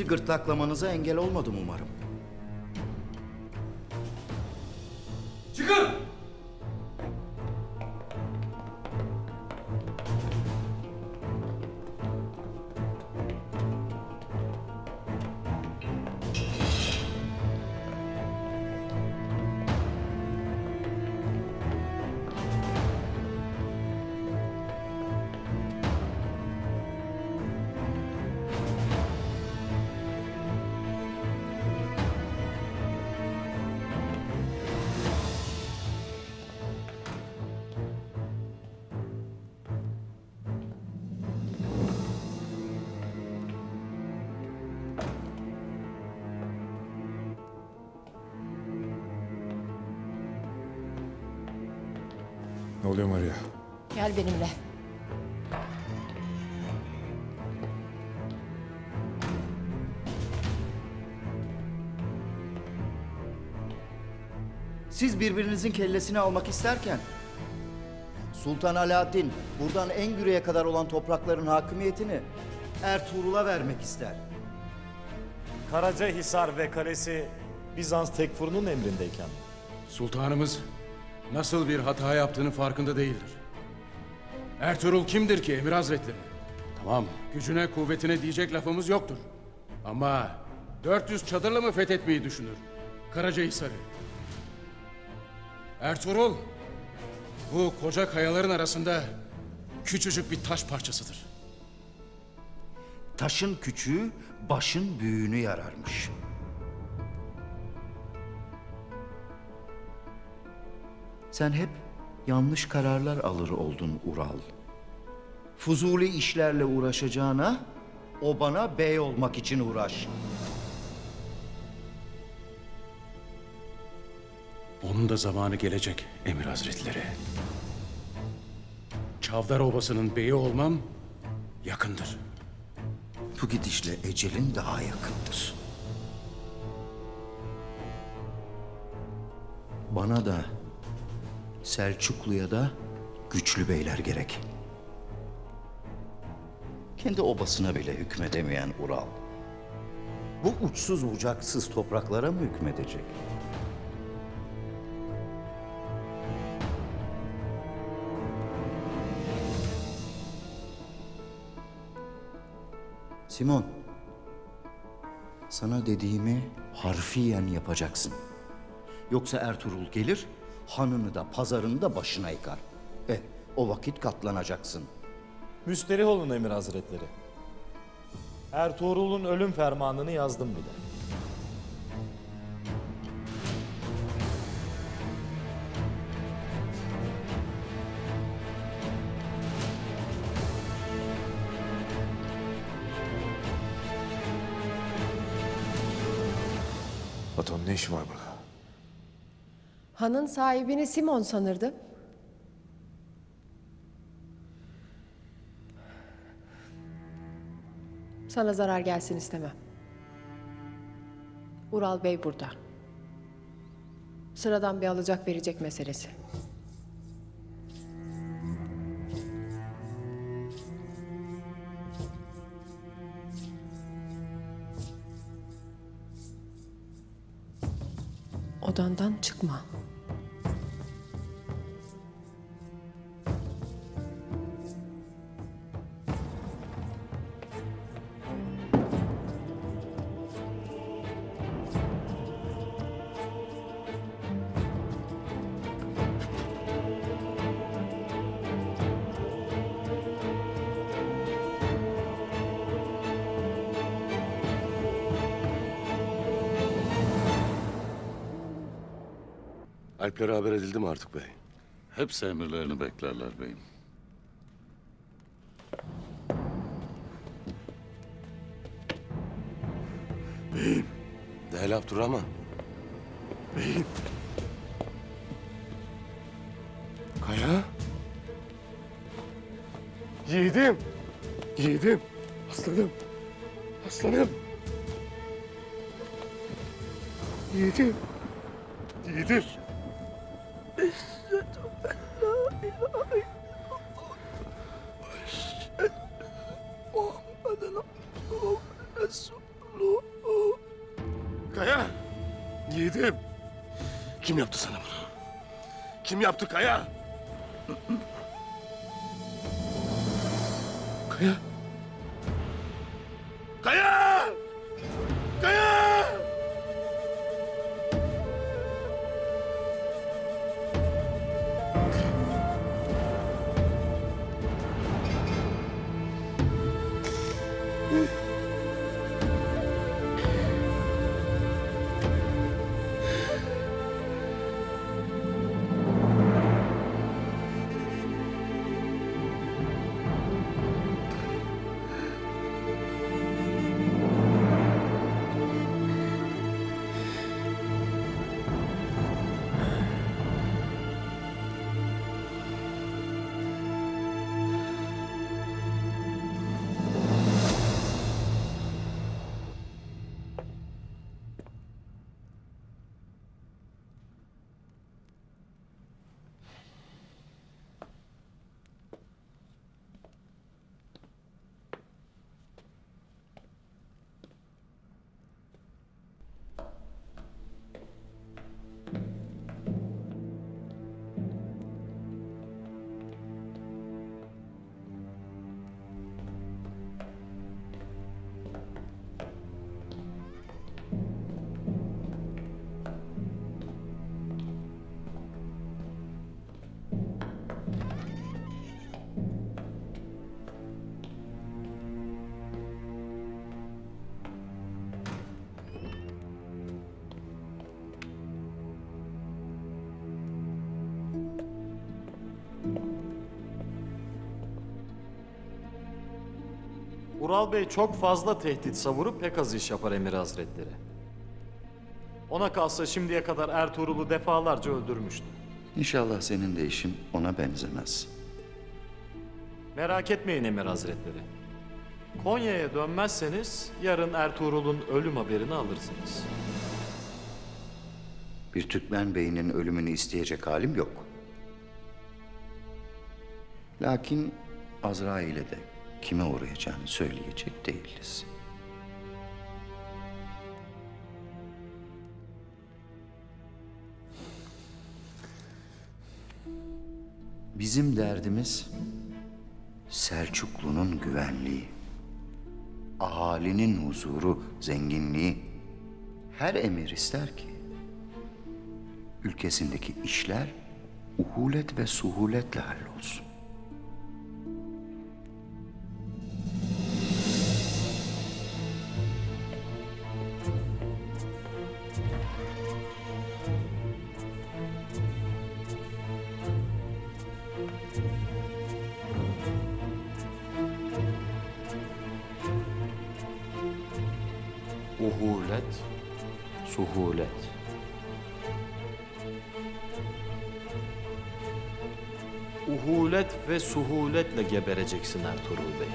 Birbirinizi gırtlaklamanıza engel olmadım umarım. Gel benimle. Siz birbirinizin kellesini almak isterken Sultan Alaaddin buradan en güneye kadar olan toprakların hakimiyetini Ertuğrul'a vermek ister. Karacahisar ve kalesi Bizans Tekfur'un emrindeyken. Sultanımız nasıl bir hata yaptığını farkında değildir. Ertuğrul kimdir ki Emir Hazretleri? Tamam, gücüne kuvvetine diyecek lafımız yoktur. Ama 400 çadırla mı fethetmeyi düşünür? Karacahisar'ı. Ertuğrul, bu koca kayaların arasında küçücük bir taş parçasıdır. Taşın küçüğü başın büyüğünü yararmış. Sen hep yanlış kararlar alır oldun Ural. Fuzuli işlerle uğraşacağına o bana bey olmak için uğraş. Onun da zamanı gelecek Emir Hazretleri. Çavdar Obası'nın beyi olmam yakındır. Bu gidişle ecelin daha yakındır. Bana da Selçuklu'ya da güçlü beyler gerek. Kendi obasına bile hükmedemeyen Ural. Bu uçsuz bucaksız topraklara mı hükmedecek? Simon, sana dediğimi harfiyen yapacaksın. Yoksa Ertuğrul gelir, hanını da pazarını da başına yıkar. Eh, o vakit katlanacaksın. Müsterih olun Emir Hazretleri. Ertuğrul'un ölüm fermanını yazdım bile. Baton ne işi var burada? Hanın sahibini Simon sanırdım. Sana zarar gelsin istemem. Ural Bey burada. Sıradan bir alacak verecek meselesi. Odandan çıkma. Alplere haber edildi mi artık bey? Hepsi emirlerini beklerler beyim. Beyim. Değil Abdurrahman. Beyim. Kaya. Yiğidim. Yiğidim. Aslanım. Aslanım. Yiğidim. Yiğidim. Kim yaptı Kaya? Kaya! Bey çok fazla tehdit savurup pek az iş yapar Emir Hazretleri. Ona kalsa şimdiye kadar Ertuğrul'u defalarca öldürmüştü. İnşallah senin de işin ona benzemez. Merak etmeyin Emir Hazretleri. Konya'ya dönmezseniz yarın Ertuğrul'un ölüm haberini alırsınız. Bir Türkmen beyinin ölümünü isteyecek halim yok. Lakin Azrail'e de kime uğrayacağını söyleyecek değiliz. Bizim derdimiz Selçuklu'nun güvenliği, ahalinin huzuru, zenginliği. Her emir ister ki ülkesindeki işler uhulet ve suhuletle hallolsun. Gebereceksin Ertuğrul Bey.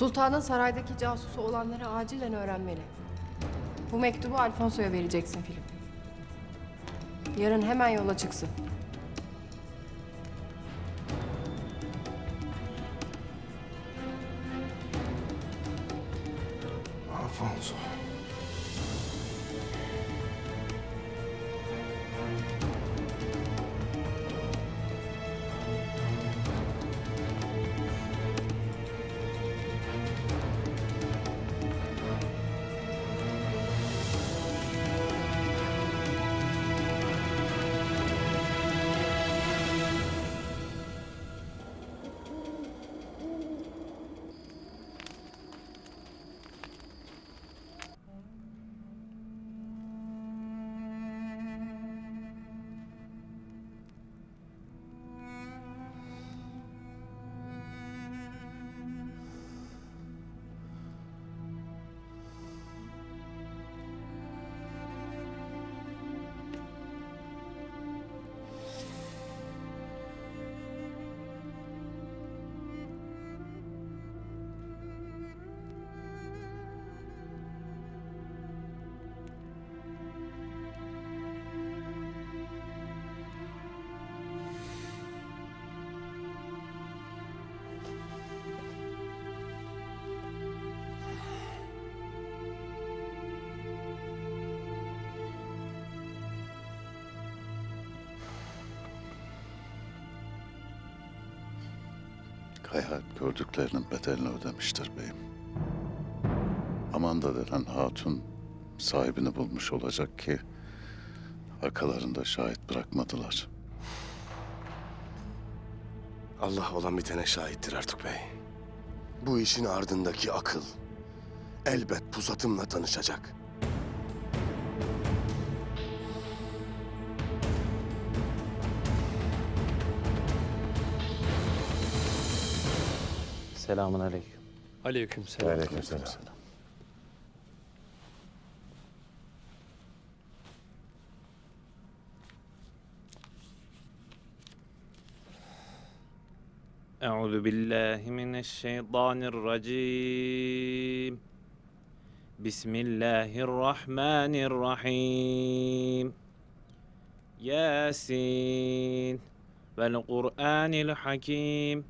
Sultanın saraydaki casusu olanları acilen öğrenmeli. Bu mektubu Alfonso'ya vereceksin Filip. Yarın hemen yola çıksın. Gördüklerinin bedelini ödemiştir beyim. Amanda denen hatun sahibini bulmuş olacak ki arkalarında şahit bırakmadılar. Allah olan bitene şahittir Ertuğ Bey. Bu işin ardındaki akıl elbet pusatımla tanışacak. Selamun aleyküm. Aleyküm selam. Aleyküm selam. Euzu billahi mineşşeytanirracim. Bismillahirrahmanirrahim. Yasin. Vel Kur'anil Hakim.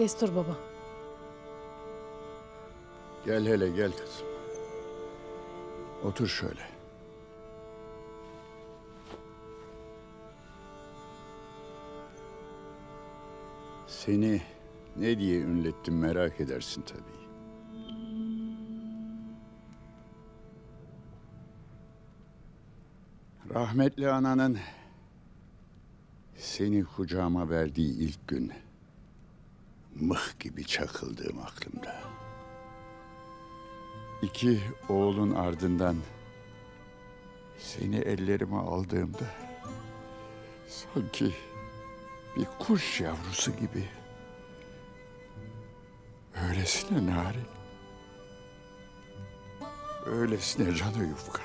Destur baba. Gel hele gel kızım. Otur şöyle. Seni ne diye ünlettim merak edersin tabii. Rahmetli ananın seni kucağıma verdiği ilk gün mıh gibi çakıldığım aklımda. İki oğlun ardından seni ellerime aldığımda sanki bir kuş yavrusu gibi öylesine narin, öylesine canı yufka.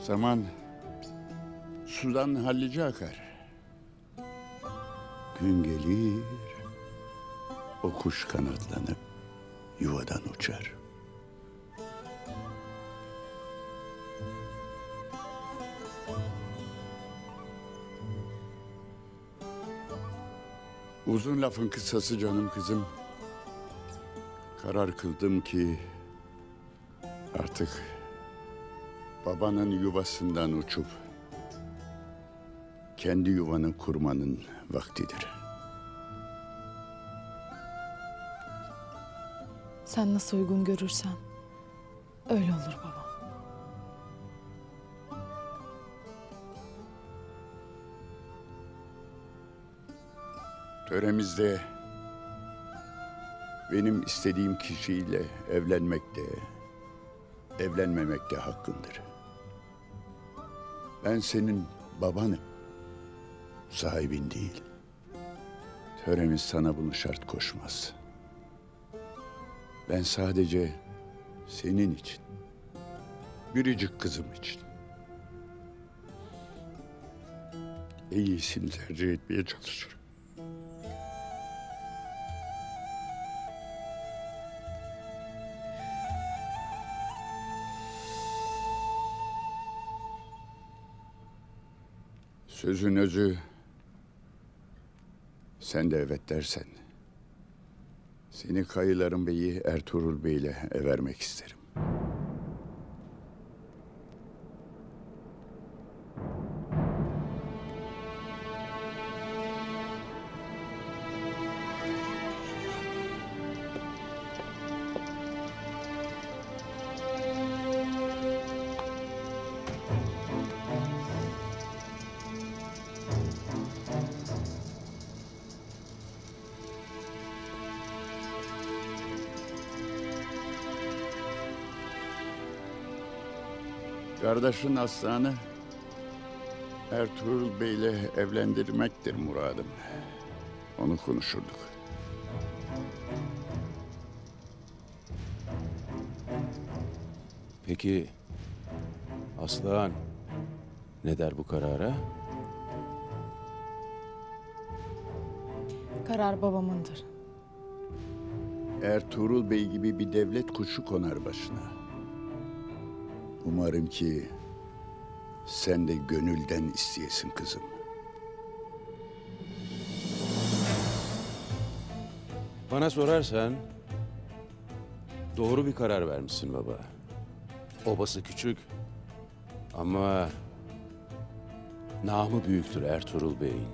Zaman sudan hallice akar. Gün gelir, o kuş kanatlanıp yuvadan uçar. Uzun lafın kısası canım kızım. Karar kıldım ki artık babanın yuvasından uçup kendi yuvanı kurmanın vaktidir. Sen nasıl uygun görürsen öyle olur baba. Töremizde benim istediğim kişiyle evlenmek de, evlenmemek de hakkındır. Ben senin babanım, sahibin değil. Töremiz sana bunu şart koşmaz. Ben sadece senin için, biricik kızım için en iyisini tercih etmeye çalışırım. Sözün özü sen de evet dersen seni kayıların beyi Ertuğrul Bey'le evermek isterim. Kardeşin Aslan'ı Ertuğrul Bey'le evlendirmektir muradım. Onu konuşurduk. Peki Aslıhan ne der bu karara? Karar babamındır. Ertuğrul Bey gibi bir devlet kuşu konar başına. Umarım ki sen de gönülden isteyesin kızım. Bana sorarsan doğru bir karar vermişsin baba. Obası küçük ama namı büyüktür Ertuğrul Bey'in.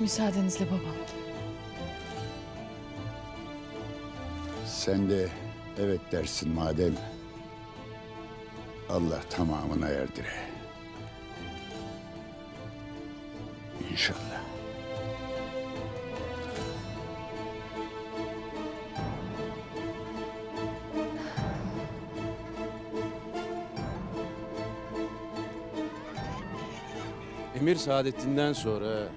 Müsaadenizle babam. Sen de evet dersin madem. Allah tamamına erdire. İnşallah. Emir Saadettin'den sonra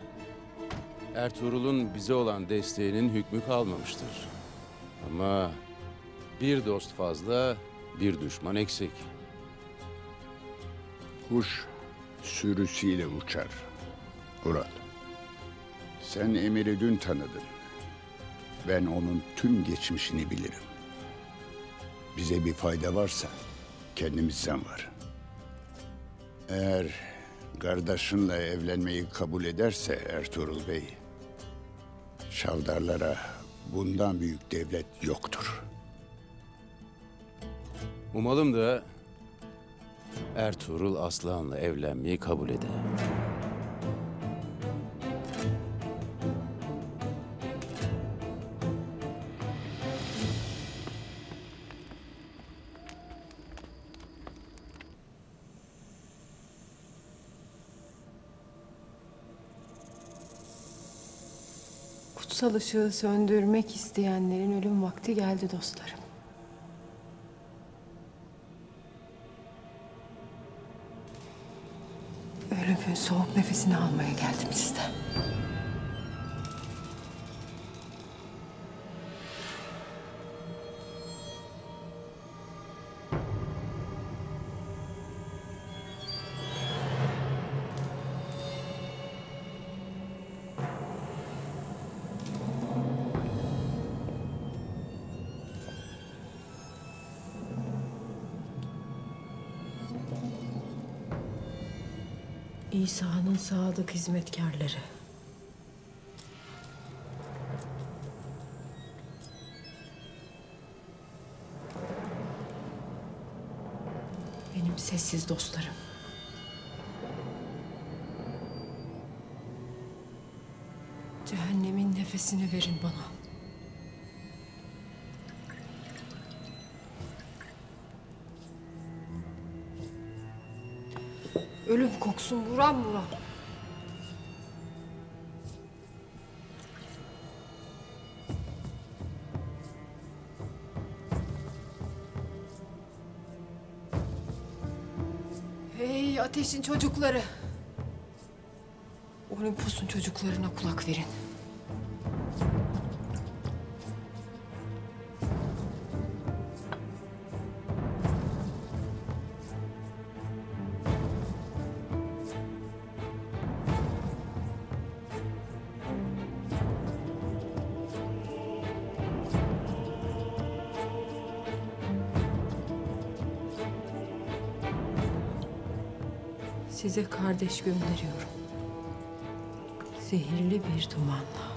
Ertuğrul'un bize olan desteğinin hükmü kalmamıştır. Ama bir dost fazla, bir düşman eksik. Kuş sürüsüyle uçar. Murat. Sen Emir'i dün tanıdın. Ben onun tüm geçmişini bilirim. Bize bir fayda varsa kendimizden var. Eğer kardeşinle evlenmeyi kabul ederse Ertuğrul Bey, Şavdarlara bundan büyük devlet yoktur. Umalım da Ertuğrul Aslan'la evlenmeyi kabul eder. Işığı söndürmek isteyenlerin ölüm vakti geldi dostlarım. Ölümün soğuk nefesini almaya geldim sizden. İsa'nın sadık hizmetkarları. Benim sessiz dostlarım. Cehennemin nefesini verin bana. Ölüm koksun buram buram. Hey ateşin çocukları. Olympus'un çocuklarına kulak verin. Size kardeş gönderiyorum. Zehirli bir dumanla.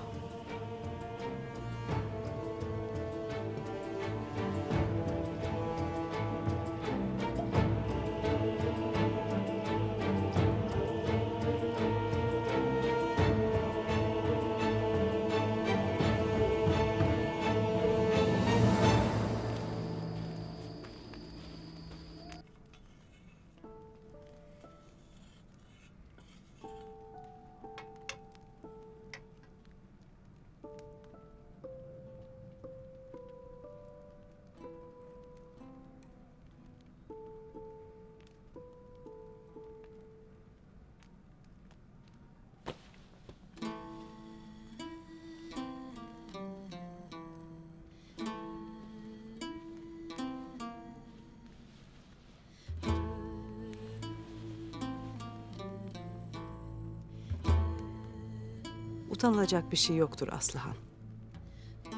Utanılacak bir şey yoktur Aslıhan.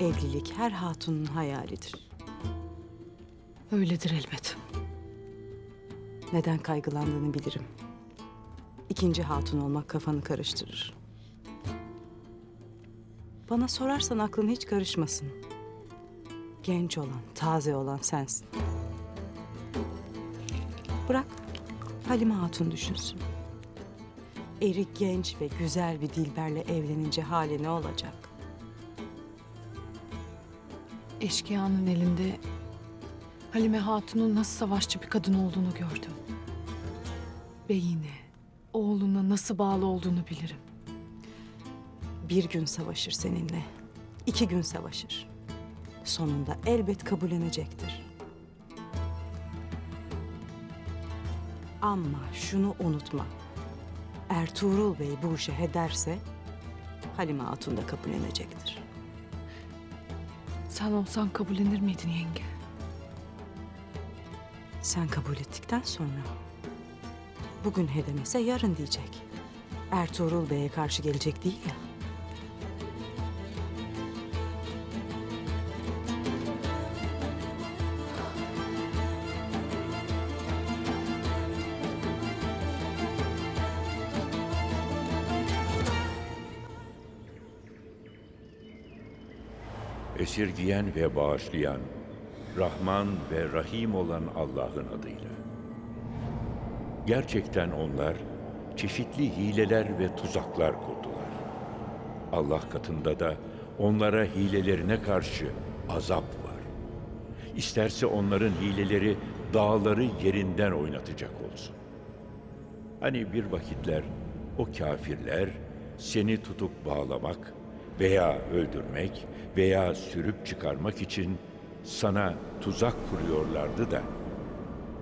Evlilik her hatunun hayalidir. Öyledir elbet. Neden kaygılandığını bilirim. İkinci hatun olmak kafanı karıştırır. Bana sorarsan aklın hiç karışmasın. Genç olan, taze olan sensin. Bırak Halime Hatun düşünsün. Eri genç ve güzel bir Dilber'le evlenince hali ne olacak? Eşkıyanın elinde Halime Hatun'un nasıl savaşçı bir kadın olduğunu gördüm. Beyine, oğluna nasıl bağlı olduğunu bilirim. Bir gün savaşır seninle. iki gün savaşır. Sonunda elbet kabullenecektir. Ama şunu unutma. Ertuğrul Bey bu işe ederse Halime Hatun da kabullenecektir. Sen olsan kabullenir miydin yenge? Sen kabul ettikten sonra bugün he demese yarın diyecek. Ertuğrul Bey'e karşı gelecek değil ya. Esirgiyen ve bağışlayan, Rahman ve Rahim olan Allah'ın adıyla. Gerçekten onlar çeşitli hileler ve tuzaklar kurdular. Allah katında da onlara hilelerine karşı azap var. İsterse onların hileleri dağları yerinden oynatacak olsun. Hani bir vakitler o kafirler seni tutup bağlamak veya öldürmek veya sürüp çıkarmak için sana tuzak kuruyorlardı da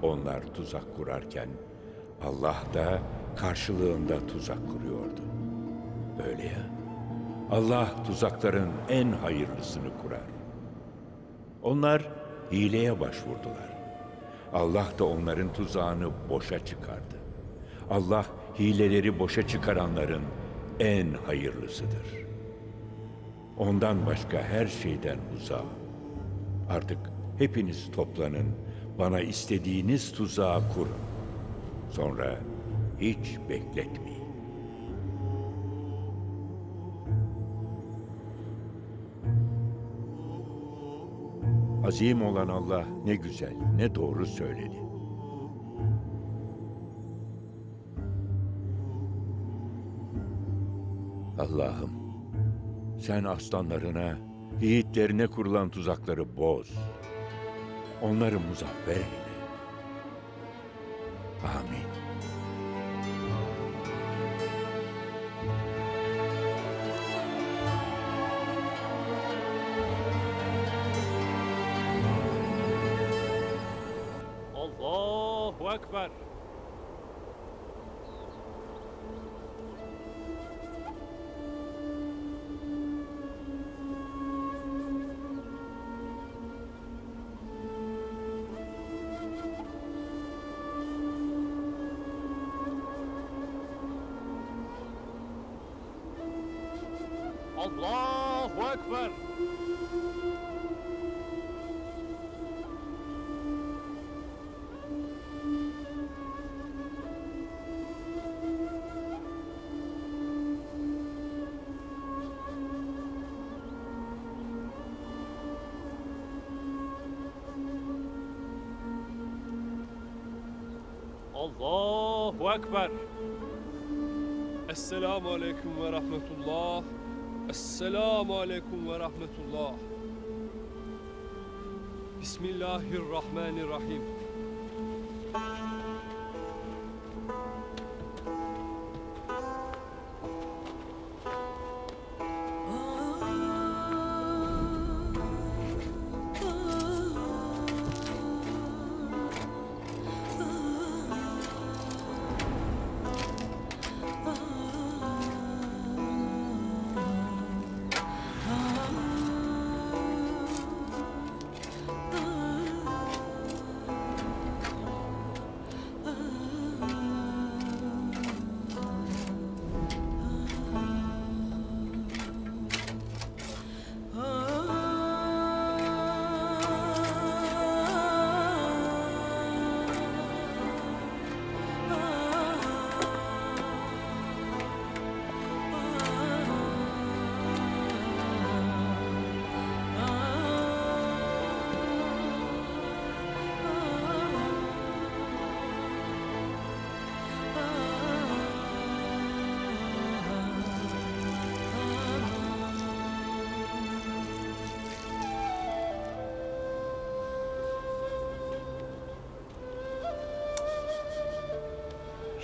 onlar tuzak kurarken Allah da karşılığında tuzak kuruyordu. Öyle ya. Allah tuzakların en hayırlısını kurar. Onlar hileye başvurdular. Allah da onların tuzağını boşa çıkardı. Allah hileleri boşa çıkaranların en hayırlısıdır. Ondan başka her şeyden uzak. Artık hepiniz toplanın, bana istediğiniz tuzağı kurun. Sonra hiç bekletmeyin. Azim olan Allah ne güzel, ne doğru söyledi. Allah'ım, sen aslanlarına, yiğitlerine kurulan tuzakları boz. Onları muzaffer eyle. Amin. Ekber. Esselamu Aleyküm ve Rahmetullah. Esselamu Aleyküm ve Rahmetullah. Bismillahirrahmanirrahim.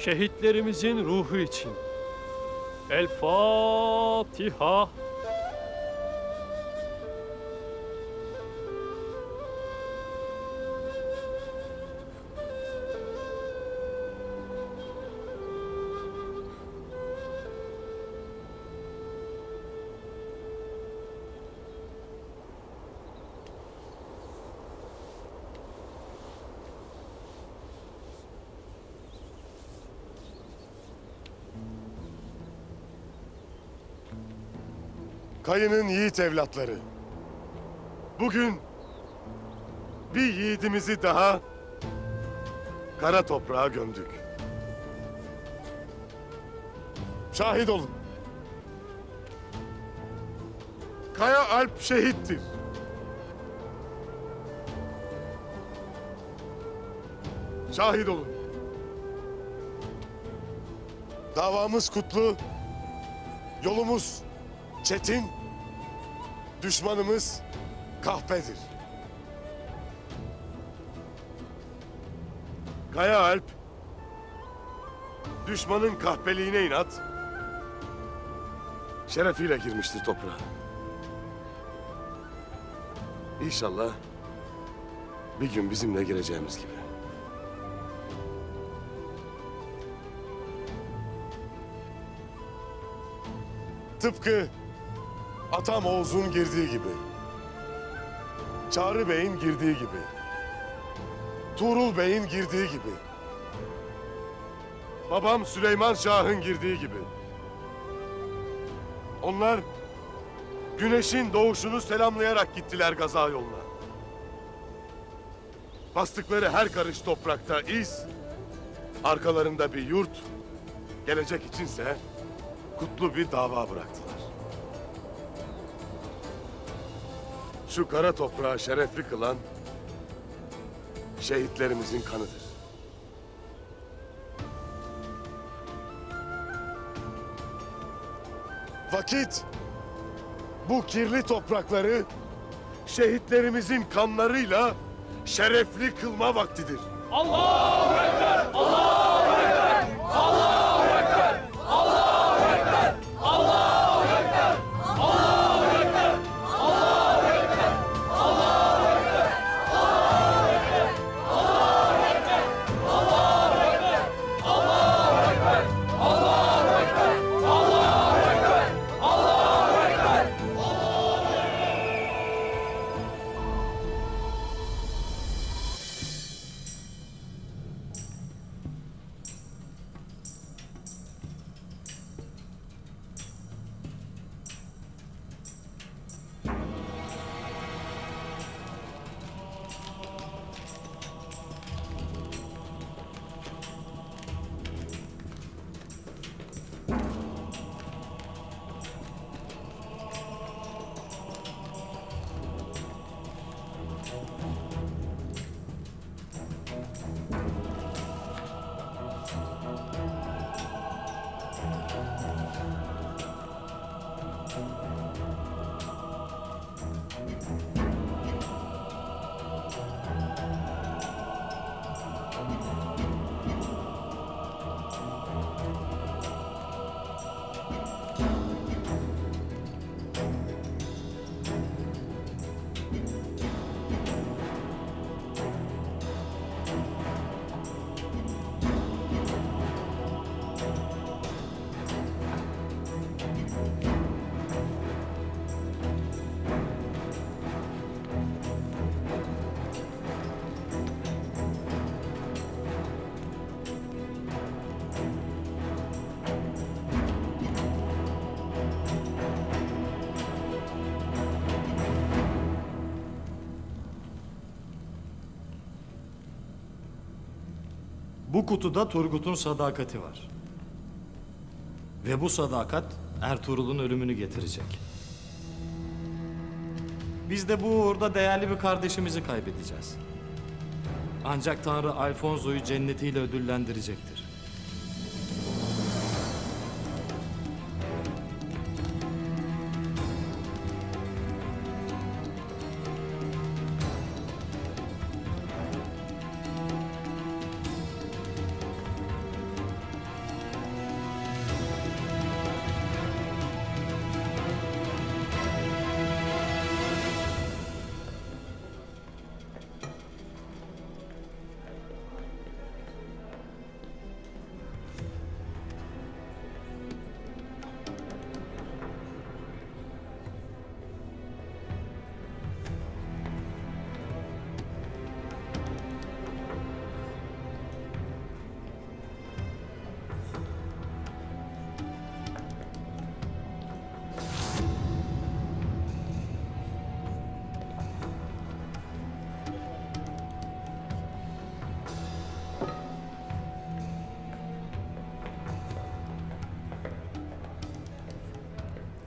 Şehitlerimizin ruhu için. El Fatiha. Kayının yiğit evlatları. Bugün bir yiğidimizi daha kara toprağa gömdük. Şahit olun. Kaya Alp şehittir. Şahit olun. Davamız kutlu, yolumuz çetin, düşmanımız kahpedir. Kaya Alp, düşmanın kahpeliğine inat, şerefiyle girmiştir toprağa. İnşallah bir gün bizimle gireceğimiz gibi. Tıpkı Atam Oğuz'un girdiği gibi. Çağrı Bey'in girdiği gibi. Tuğrul Bey'in girdiği gibi. Babam Süleyman Şah'ın girdiği gibi. Onlar güneşin doğuşunu selamlayarak gittiler gaza yoluna. Bastıkları her karış toprakta iz, arkalarında bir yurt, gelecek içinse kutlu bir dava bıraktılar. Şu kara toprağı şerefli kılan şehitlerimizin kanıdır. Vakit bu kirli toprakları şehitlerimizin kanlarıyla şerefli kılma vaktidir. Allahu Ekber! Bu kutuda Turgut'un sadakati var. Ve bu sadakat Ertuğrul'un ölümünü getirecek. Biz de bu uğurda değerli bir kardeşimizi kaybedeceğiz. Ancak Tanrı Alfonso'yu cennetiyle ödüllendirecektir.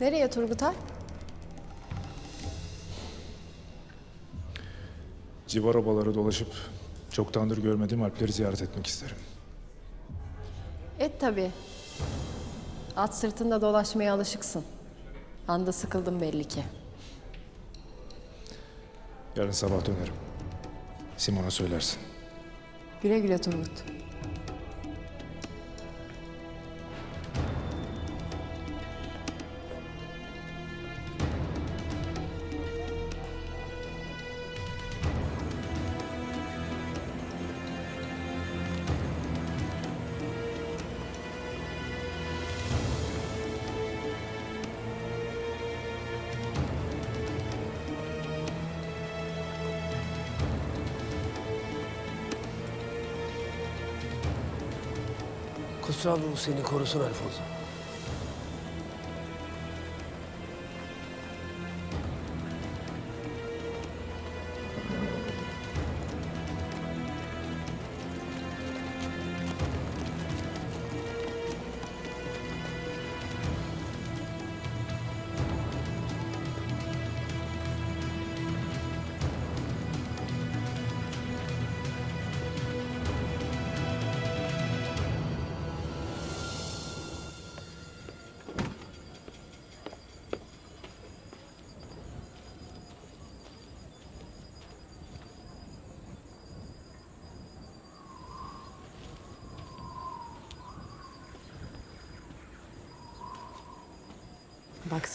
Nereye Turgutay? Civar obaları dolaşıp çoktandır görmediğim Alpleri ziyaret etmek isterim. Et tabii. At sırtında dolaşmaya alışıksın. Anda sıkıldım belli ki. Yarın sabah dönerim. Simon'a söylersin. Güle güle Turgut. Kutsal ruh seni korusun Alfonso.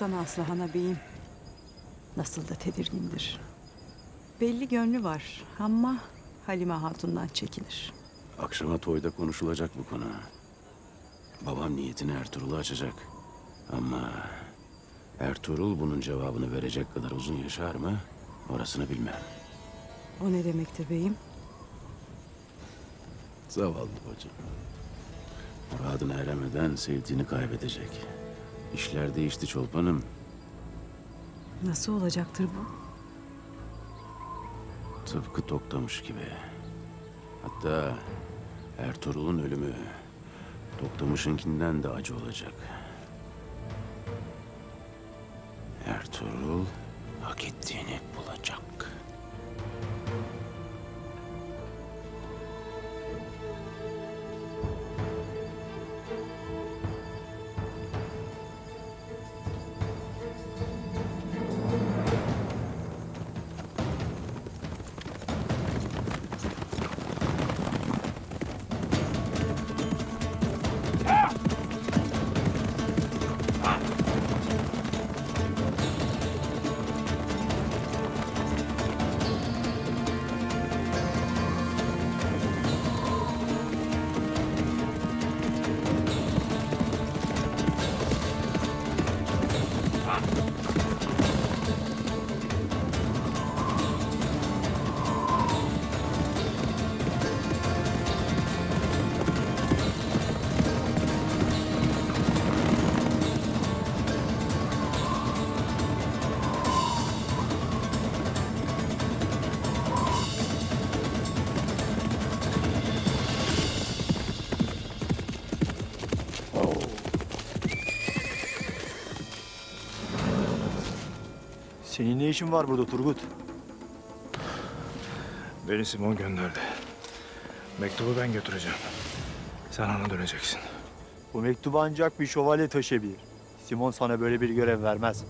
Baksana Aslıhan'a beyim. Nasıl da tedirgindir. Belli gönlü var ama Halime Hatun'dan çekinir. Akşama toyda konuşulacak bu konu. Babam niyetini Ertuğrul'a açacak. Ama Ertuğrul bunun cevabını verecek kadar uzun yaşar mı? Orasını bilmem. O ne demektir beyim? Zavallı bacım. Muradına eremeden sevdiğini kaybedecek. İşler değişti çolpanım. Nasıl olacaktır bu? Tıpkı Toktamış gibi. Hatta Ertuğrul'un ölümü Toktamış'ınkinden de acı olacak. Ertuğrul hak ettiğini bulacak. Senin ne işin var burada Turgut? Beni Simon gönderdi. Mektubu ben götüreceğim. Sen ona döneceksin. Bu mektubu ancak bir şövalye taşıyabilir. Simon sana böyle bir görev vermez.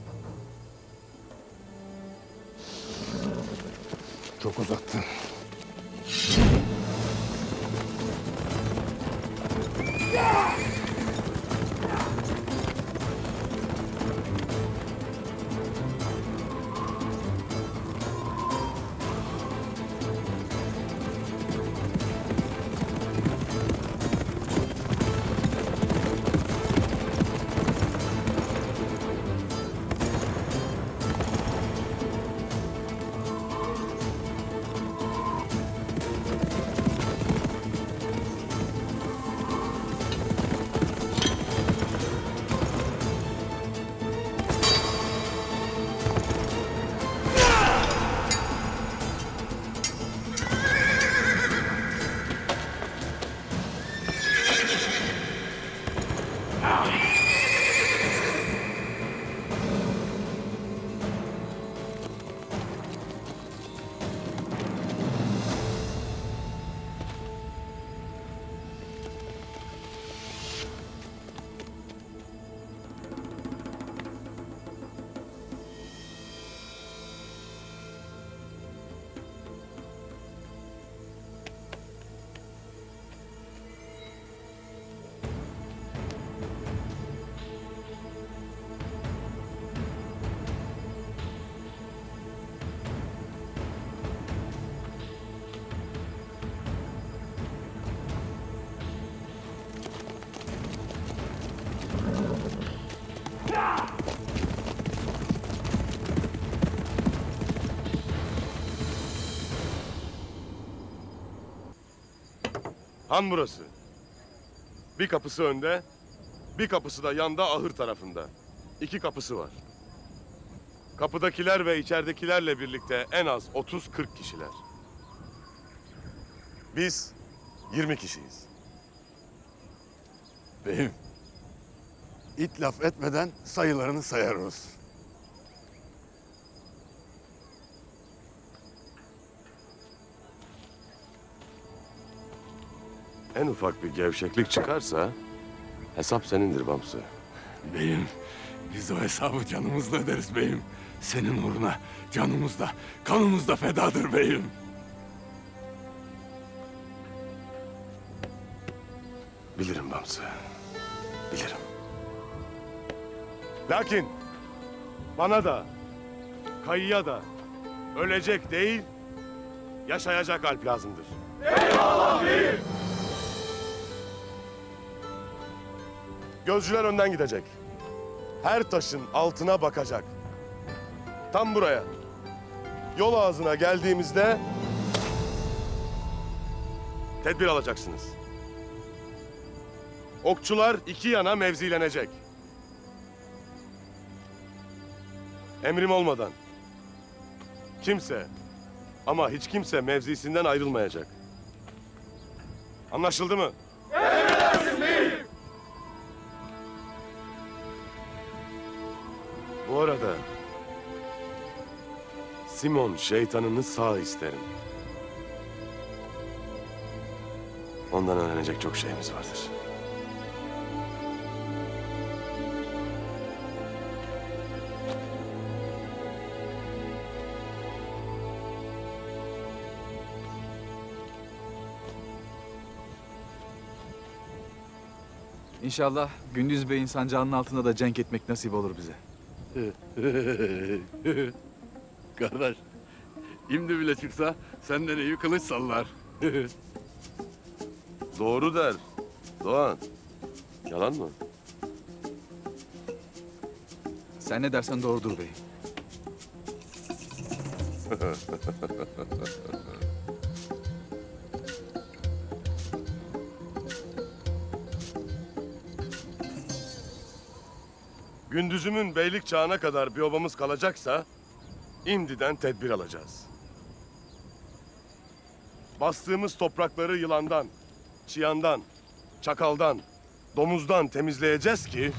Han burası. Bir kapısı önde, bir kapısı da yanda ahır tarafında. İki kapısı var. Kapıdakiler ve içeridekilerle birlikte en az 30-40 kişiler. Biz 20 kişiyiz. Beyim, it laf etmeden sayılarını sayarız. En ufak bir gevşeklik çıkarsa hesap senindir Bamsı. Beyim, biz o hesabı canımızla öderiz beyim. Senin uğruna canımız da, kanımız da fedadır beyim. Bilirim Bamsı. Bilirim. Lakin bana da, kayıya da ölecek değil, yaşayacak alp lazımdır. Eyvallah beyim. Gözcüler önden gidecek. Her taşın altına bakacak. Tam buraya. Yol ağzına geldiğimizde tedbir alacaksınız. Okçular iki yana mevzilenecek. Emrim olmadan kimse ama hiç kimse mevzisinden ayrılmayacak. Anlaşıldı mı? Emredersin Bu arada Simon şeytanını sağ isterim. Ondan öğrenecek çok şeyimiz vardır. İnşallah Gündüz Bey'in sancağının altında da cenk etmek nasip olur bize. Kardeş, şimdi bile çıksa senden iyi kılıç sallar. Doğru der. Doğan. Yalan mı? Sen ne dersen doğrudur bey. Gündüzümün beylik çağına kadar bir obamız kalacaksa imdiden tedbir alacağız. Bastığımız toprakları yılandan, çıyandan, çakaldan, domuzdan temizleyeceğiz ki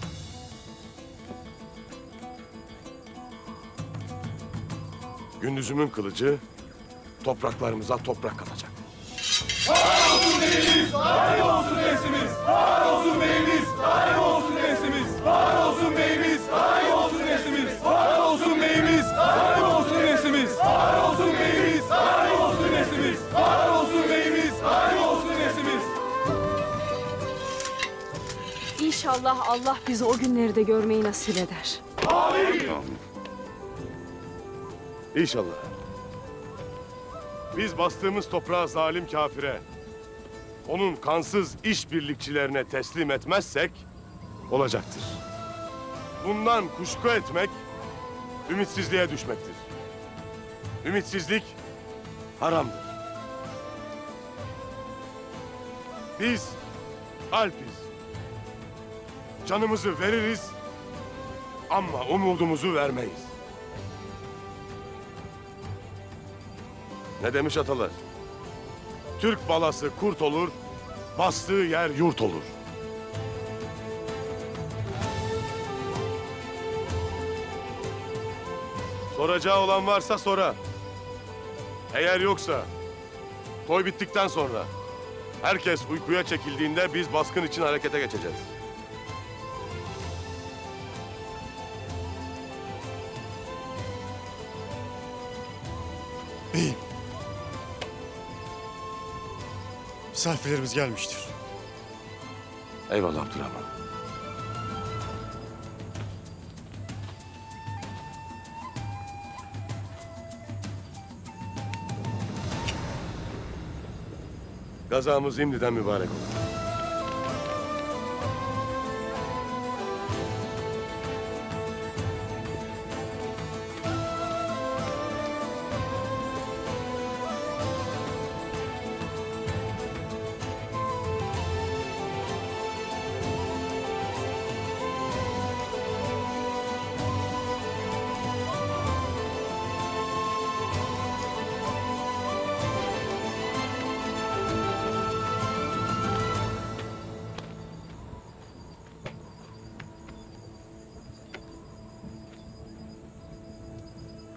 gündüzümün kılıcı topraklarımıza toprak kalacak. Var olsun beyimiz, var olsun nesimiz. Var olsun beyimiz, var olsun nesimiz. Var olsun beyimiz, İnşallah Allah bizi o günleri de görmeyi nasip eder. İnşallah. Biz bastığımız toprağı zalim kafire, onun kansız işbirlikçilerine teslim etmezsek olacaktır. Bundan kuşku etmek, ümitsizliğe düşmektir. Ümitsizlik haramdır. Biz Alpiz. Canımızı veririz ama umudumuzu vermeyiz. Ne demiş atalar? Türk balası kurt olur, bastığı yer yurt olur. Soracağı olan varsa sora. Eğer yoksa, toy bittikten sonra, herkes uykuya çekildiğinde biz baskın için harekete geçeceğiz. Beyim. Misafirlerimiz gelmiştir. Eyvallah Abdurrahman. Gazamız imdiden mübarek olsun.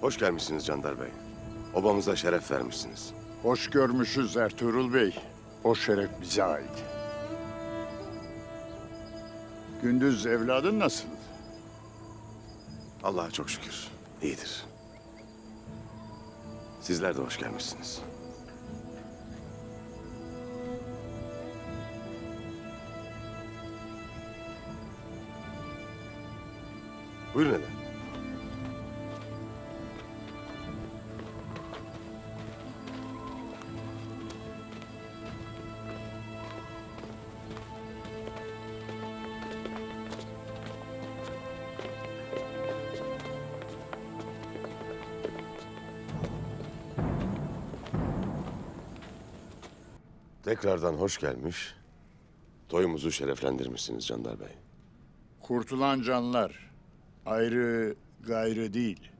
Hoş gelmişsiniz Candar Bey. Obamıza şeref vermişsiniz. Hoş görmüşüz Ertuğrul Bey. O şeref bize ait. Gündüz evladın nasıl? Allah'a çok şükür. iyidir. Sizler de hoş gelmişsiniz. Buyurun hele. Tekrardan hoş gelmiş. Toyumuzu şereflendirmişsiniz Candar Bey. Kurtulan canlar ayrı gayrı değil.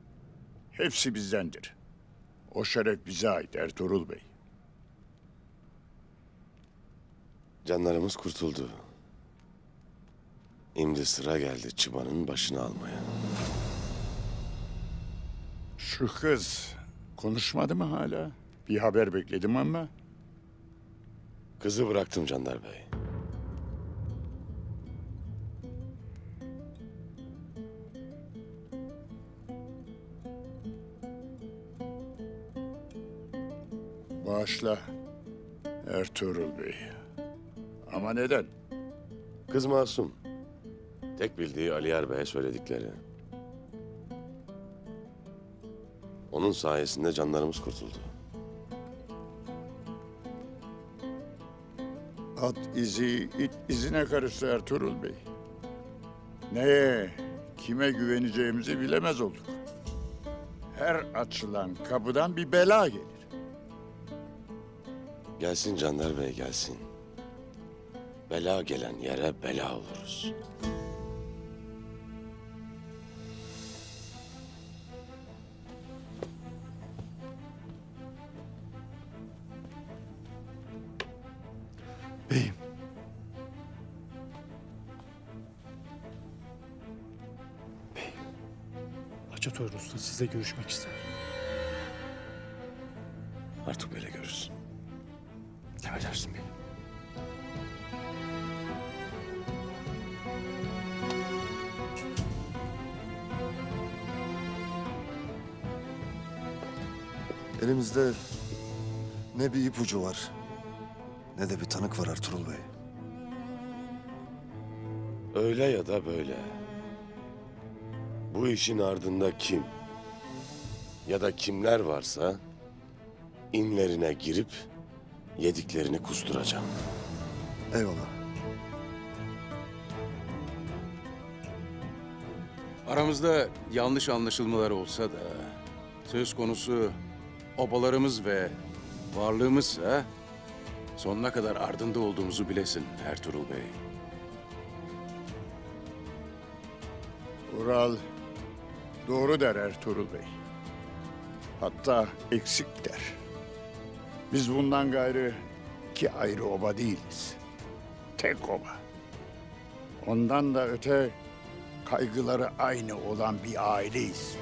Hepsi bizdendir. O şeref bize ait Ertuğrul Bey. Canlarımız kurtuldu. Şimdi sıra geldi çıbanın başını almaya. Şu kız konuşmadı mı hala? Bir haber bekledim ama. Kızı bıraktım Candar Bey. Bağışla Ertuğrul Bey. Ama neden? Kız masum. Tek bildiği Aliyar Bey'e söyledikleri. Onun sayesinde canlarımız kurtuldu. At izi it izine karıştı Ertuğrul Bey. Neye, kime güveneceğimizi bilemez olduk. Her açılan kapıdan bir bela gelir. Gelsin Candar Bey gelsin. Bela gelen yere bela oluruz. Görüşmek ister. Artık böyle görürsün. Emredersin beyim. Elimizde ne bir ipucu var ne de bir tanık var Ertuğrul Bey. Öyle ya da böyle. Bu işin ardında kim ya da kimler varsa inlerine girip yediklerini kusturacağım. Eyvallah. Aramızda yanlış anlaşılmalar olsa da söz konusu obalarımız ve varlığımızsa sonuna kadar ardında olduğumuzu bilesin Ertuğrul Bey. Ural doğru der Ertuğrul Bey. Hatta eksik der. Biz bundan gayrı iki ayrı oba değiliz. Tek oba. Ondan da öte kaygıları aynı olan bir aileyiz.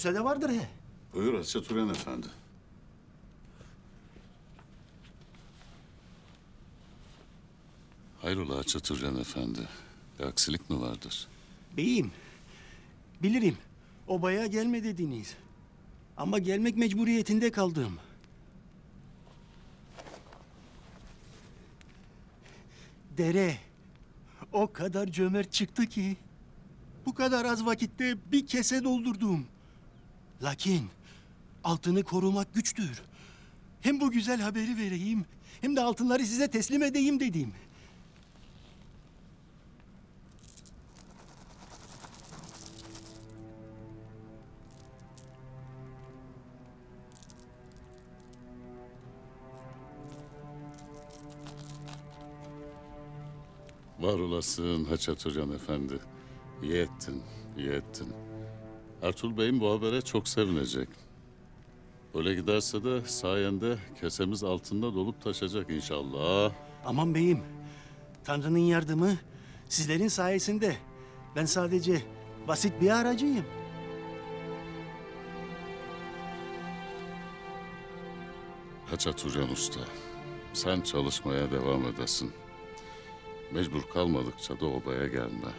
Müsaade vardır he. Buyur Hacı Turan Efendi. Hayrola Turan Efendi? Bir aksilik mi vardır? Beyim. Bilirim. Obaya gelme dediniz. Ama gelmek mecburiyetinde kaldım. Dere o kadar cömert çıktı ki bu kadar az vakitte bir kese doldurdum. Lakin altını korumak güçtür. Hem bu güzel haberi vereyim hem de altınları size teslim edeyim dediğim. Var olasın Haçatüryan Efendi. İyi ettin. Ertuğrul Bey'in bu habere çok sevinecek. Öyle giderse de sayende kesemiz altında dolup taşacak inşallah. Aman beyim, Tanrı'nın yardımı sizlerin sayesinde. Ben sadece basit bir aracıyım. Haçat Hocam Usta, sen çalışmaya devam edesin. Mecbur kalmadıkça da obaya gelme.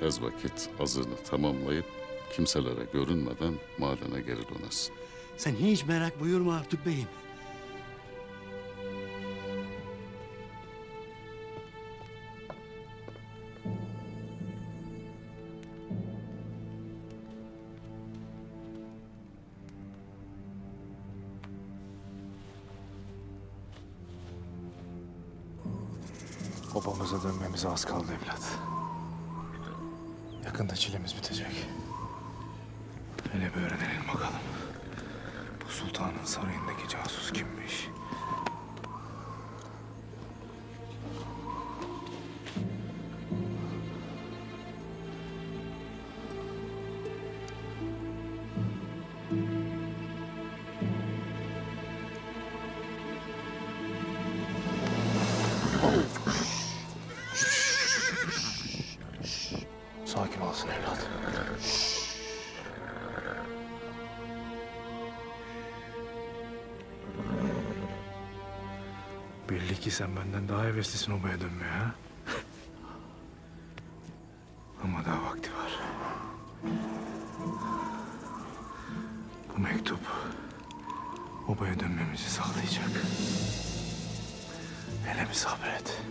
Tez vakit azını tamamlayıp kimselere görünmeden madene geri dönesin. Sen hiç merak buyurma Artuk beyim. Obamıza dönmemize az kaldı evlat. Yakında çilemiz bitecek. Hele bir öğrenelim bakalım. Bu sultanın sarayındaki casus kimmiş? Daha heveslisin obaya dönmeye ha? Ama daha vakti var. Bu mektup obaya dönmemizi sağlayacak. Hele bir sabret.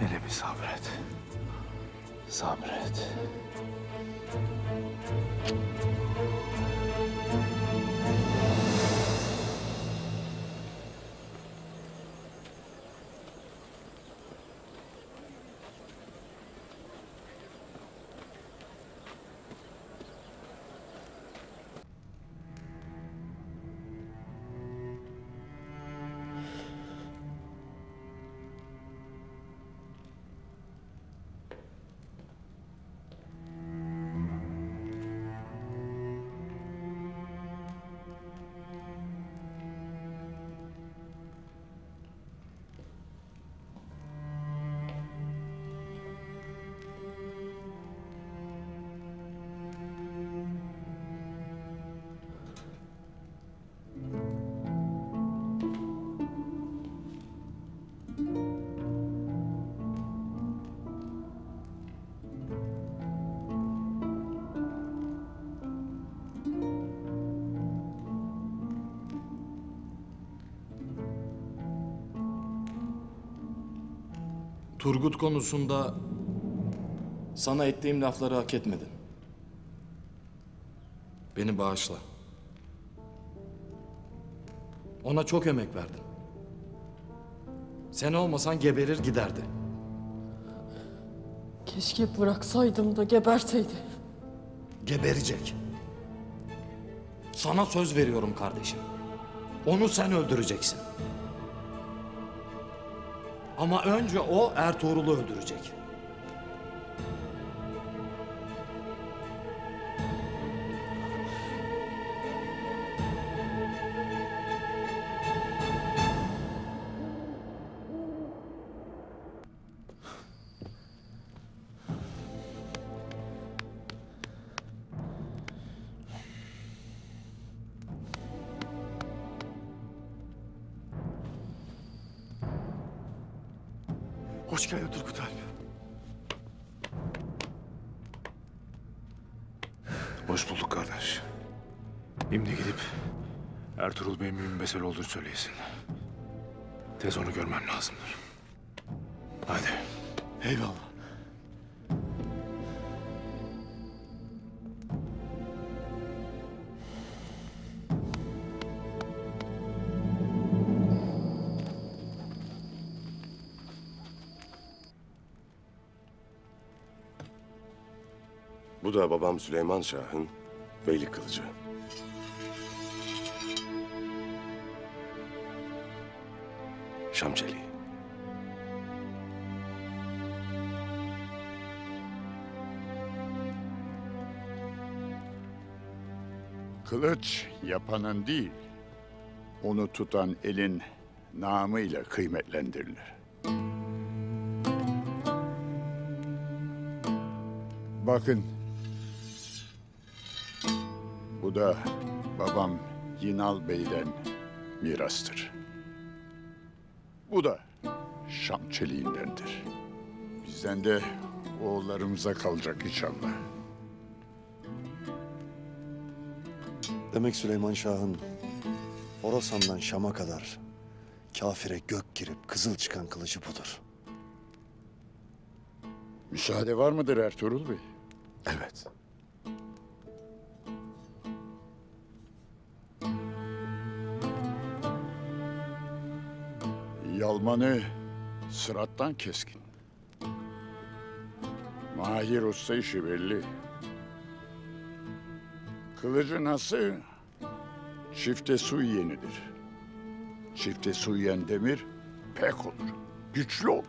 Hele bir sabret. Sabret. Turgut konusunda sana ettiğim lafları hak etmedin. Beni bağışla. Ona çok emek verdin. Sen olmasan geberir giderdi. Keşke bıraksaydım da geberseydi. Geberecek. Sana söz veriyorum kardeşim. Onu sen öldüreceksin. Ama önce o Ertuğrul'u öldürecek. Mümbesel olduğunu söyleyesin. Tez onu görmem lazımdır. Hadi. Eyvallah. Bu da babam Süleyman Şah'ın beylik kılıcı. Şamçeli. Kılıç yapanın değil, onu tutan elin namıyla kıymetlendirilir. Bakın. Bu da babam Yinal Bey'den mirastır. Bu da Şam çeliğindendir. Bizden de oğullarımıza kalacak inşallah. Demek Süleyman Şah'ın Horasan'dan Şam'a kadar kafire gök girip kızıl çıkan kılıcı budur. Müsaade var mıdır Ertuğrul Bey? Sırattan keskin. Mahir usta işi belli. Kılıcı nasıl? Çifte su yenidir. Çifte su yiyen demir pek olur. Güçlü olur.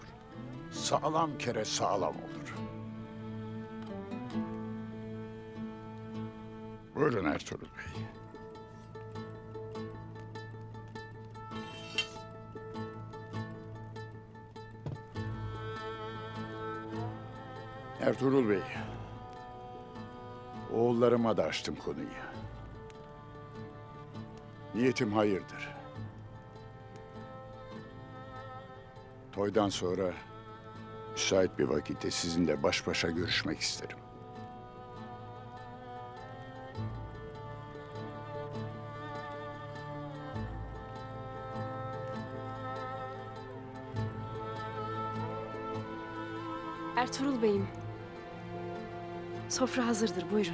Sağlam kere sağlam olur. Buyurun Ertuğrul Bey. Ertuğrul Bey. Oğullarıma da açtım konuyu. Niyetim hayırdır. Toydan sonra müsait bir vakitte sizinle baş başa görüşmek isterim. Ertuğrul Bey'im. Sofra hazırdır buyurun.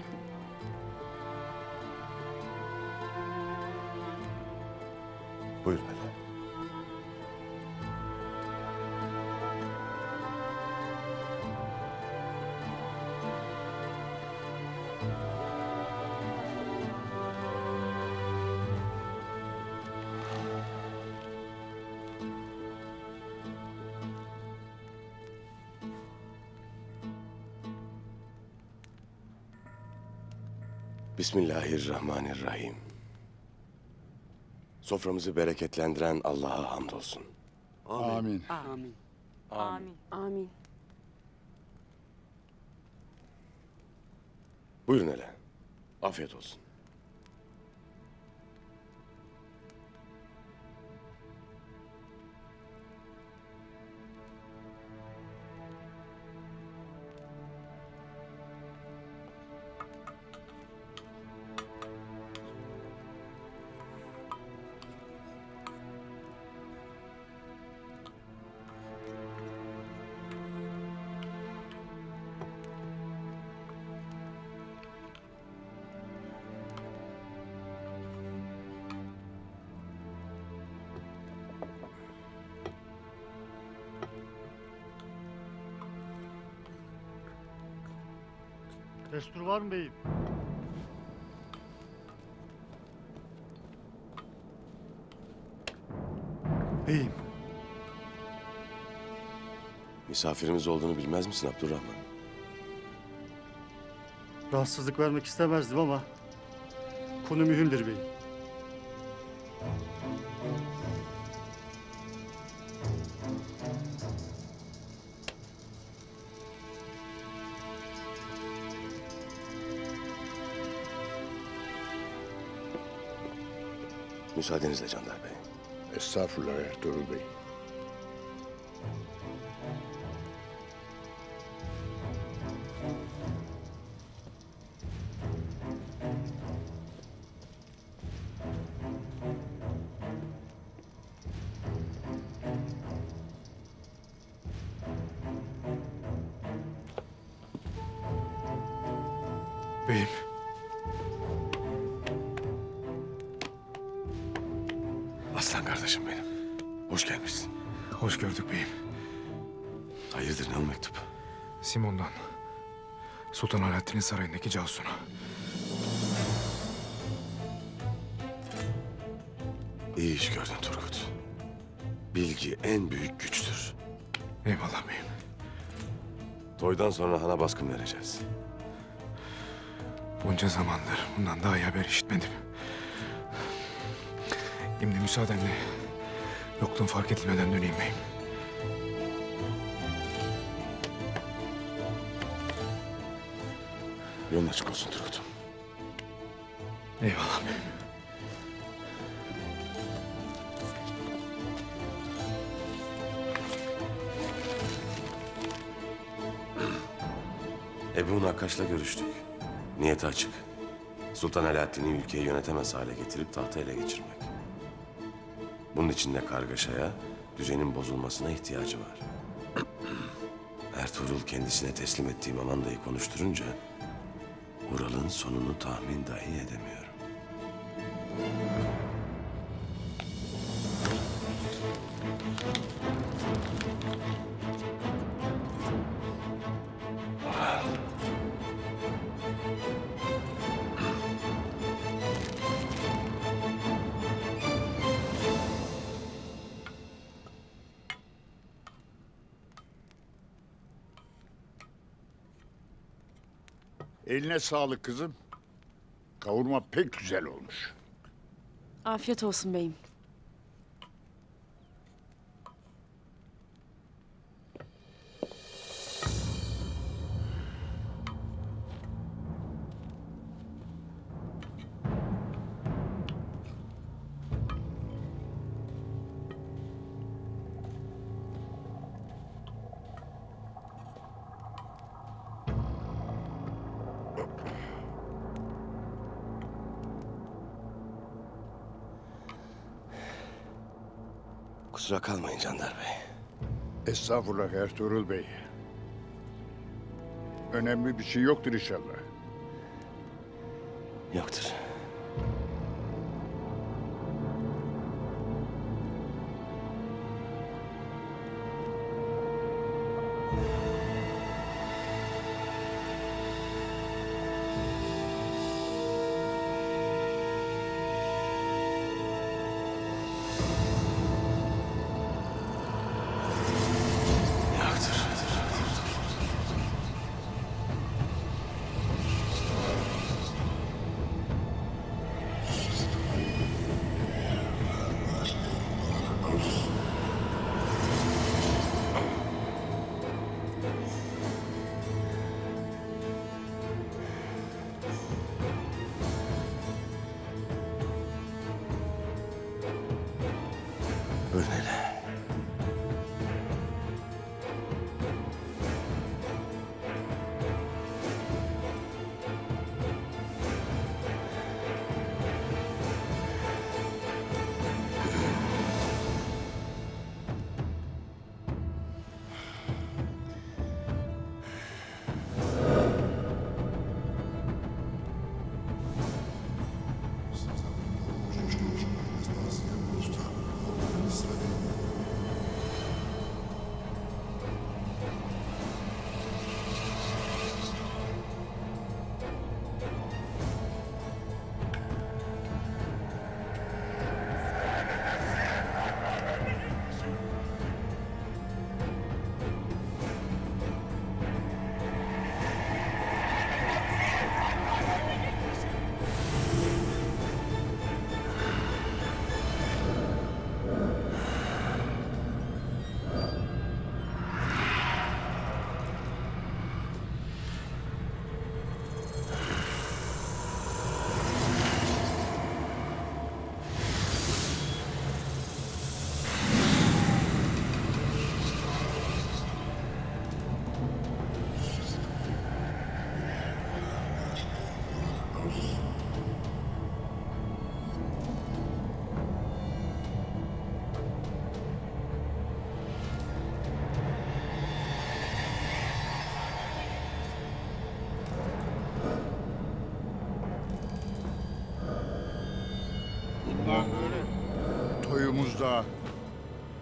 Buyurun. Bismillahirrahmanirrahim. Soframızı bereketlendiren Allah'a hamdolsun. Amin. Amin. Amin. Amin. Buyurun hele. Afiyet olsun. Mı beyim? Beyim. Misafirimiz olduğunu bilmez misin Abdurrahman? Rahatsızlık vermek istemezdim ama konu mühimdir beyim. Müsaadenizle Candar Bey. Estağfurullah Ertuğrul Bey. Sonra hana baskın vereceğiz. Bunca zamandır bundan daha iyi haber işitmedim. Şimdi müsaadenle yokluğun fark edilmeden döneyim beyim. Yolun açık olsun Turgut. Eyvallah beyim. Ebu Nakkaş'la görüştük. Niyeti açık. Sultan Alaaddin'i ülkeyi yönetemez hale getirip tahta ele geçirmek. Bunun için de kargaşaya, düzenin bozulmasına ihtiyacı var. Ertuğrul kendisine teslim ettiği Mamanda'yı konuşturunca... ...Ural'ın sonunu tahmin dahi edemiyorum. Eline sağlık kızım. Kavurma pek güzel olmuş. Afiyet olsun beyim. Estağfurullah Ertuğrul Bey. Önemli bir şey yoktur inşallah.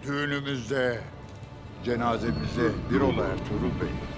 Düğünümüzde, cenazemizde bir ola Ertuğrul Bey.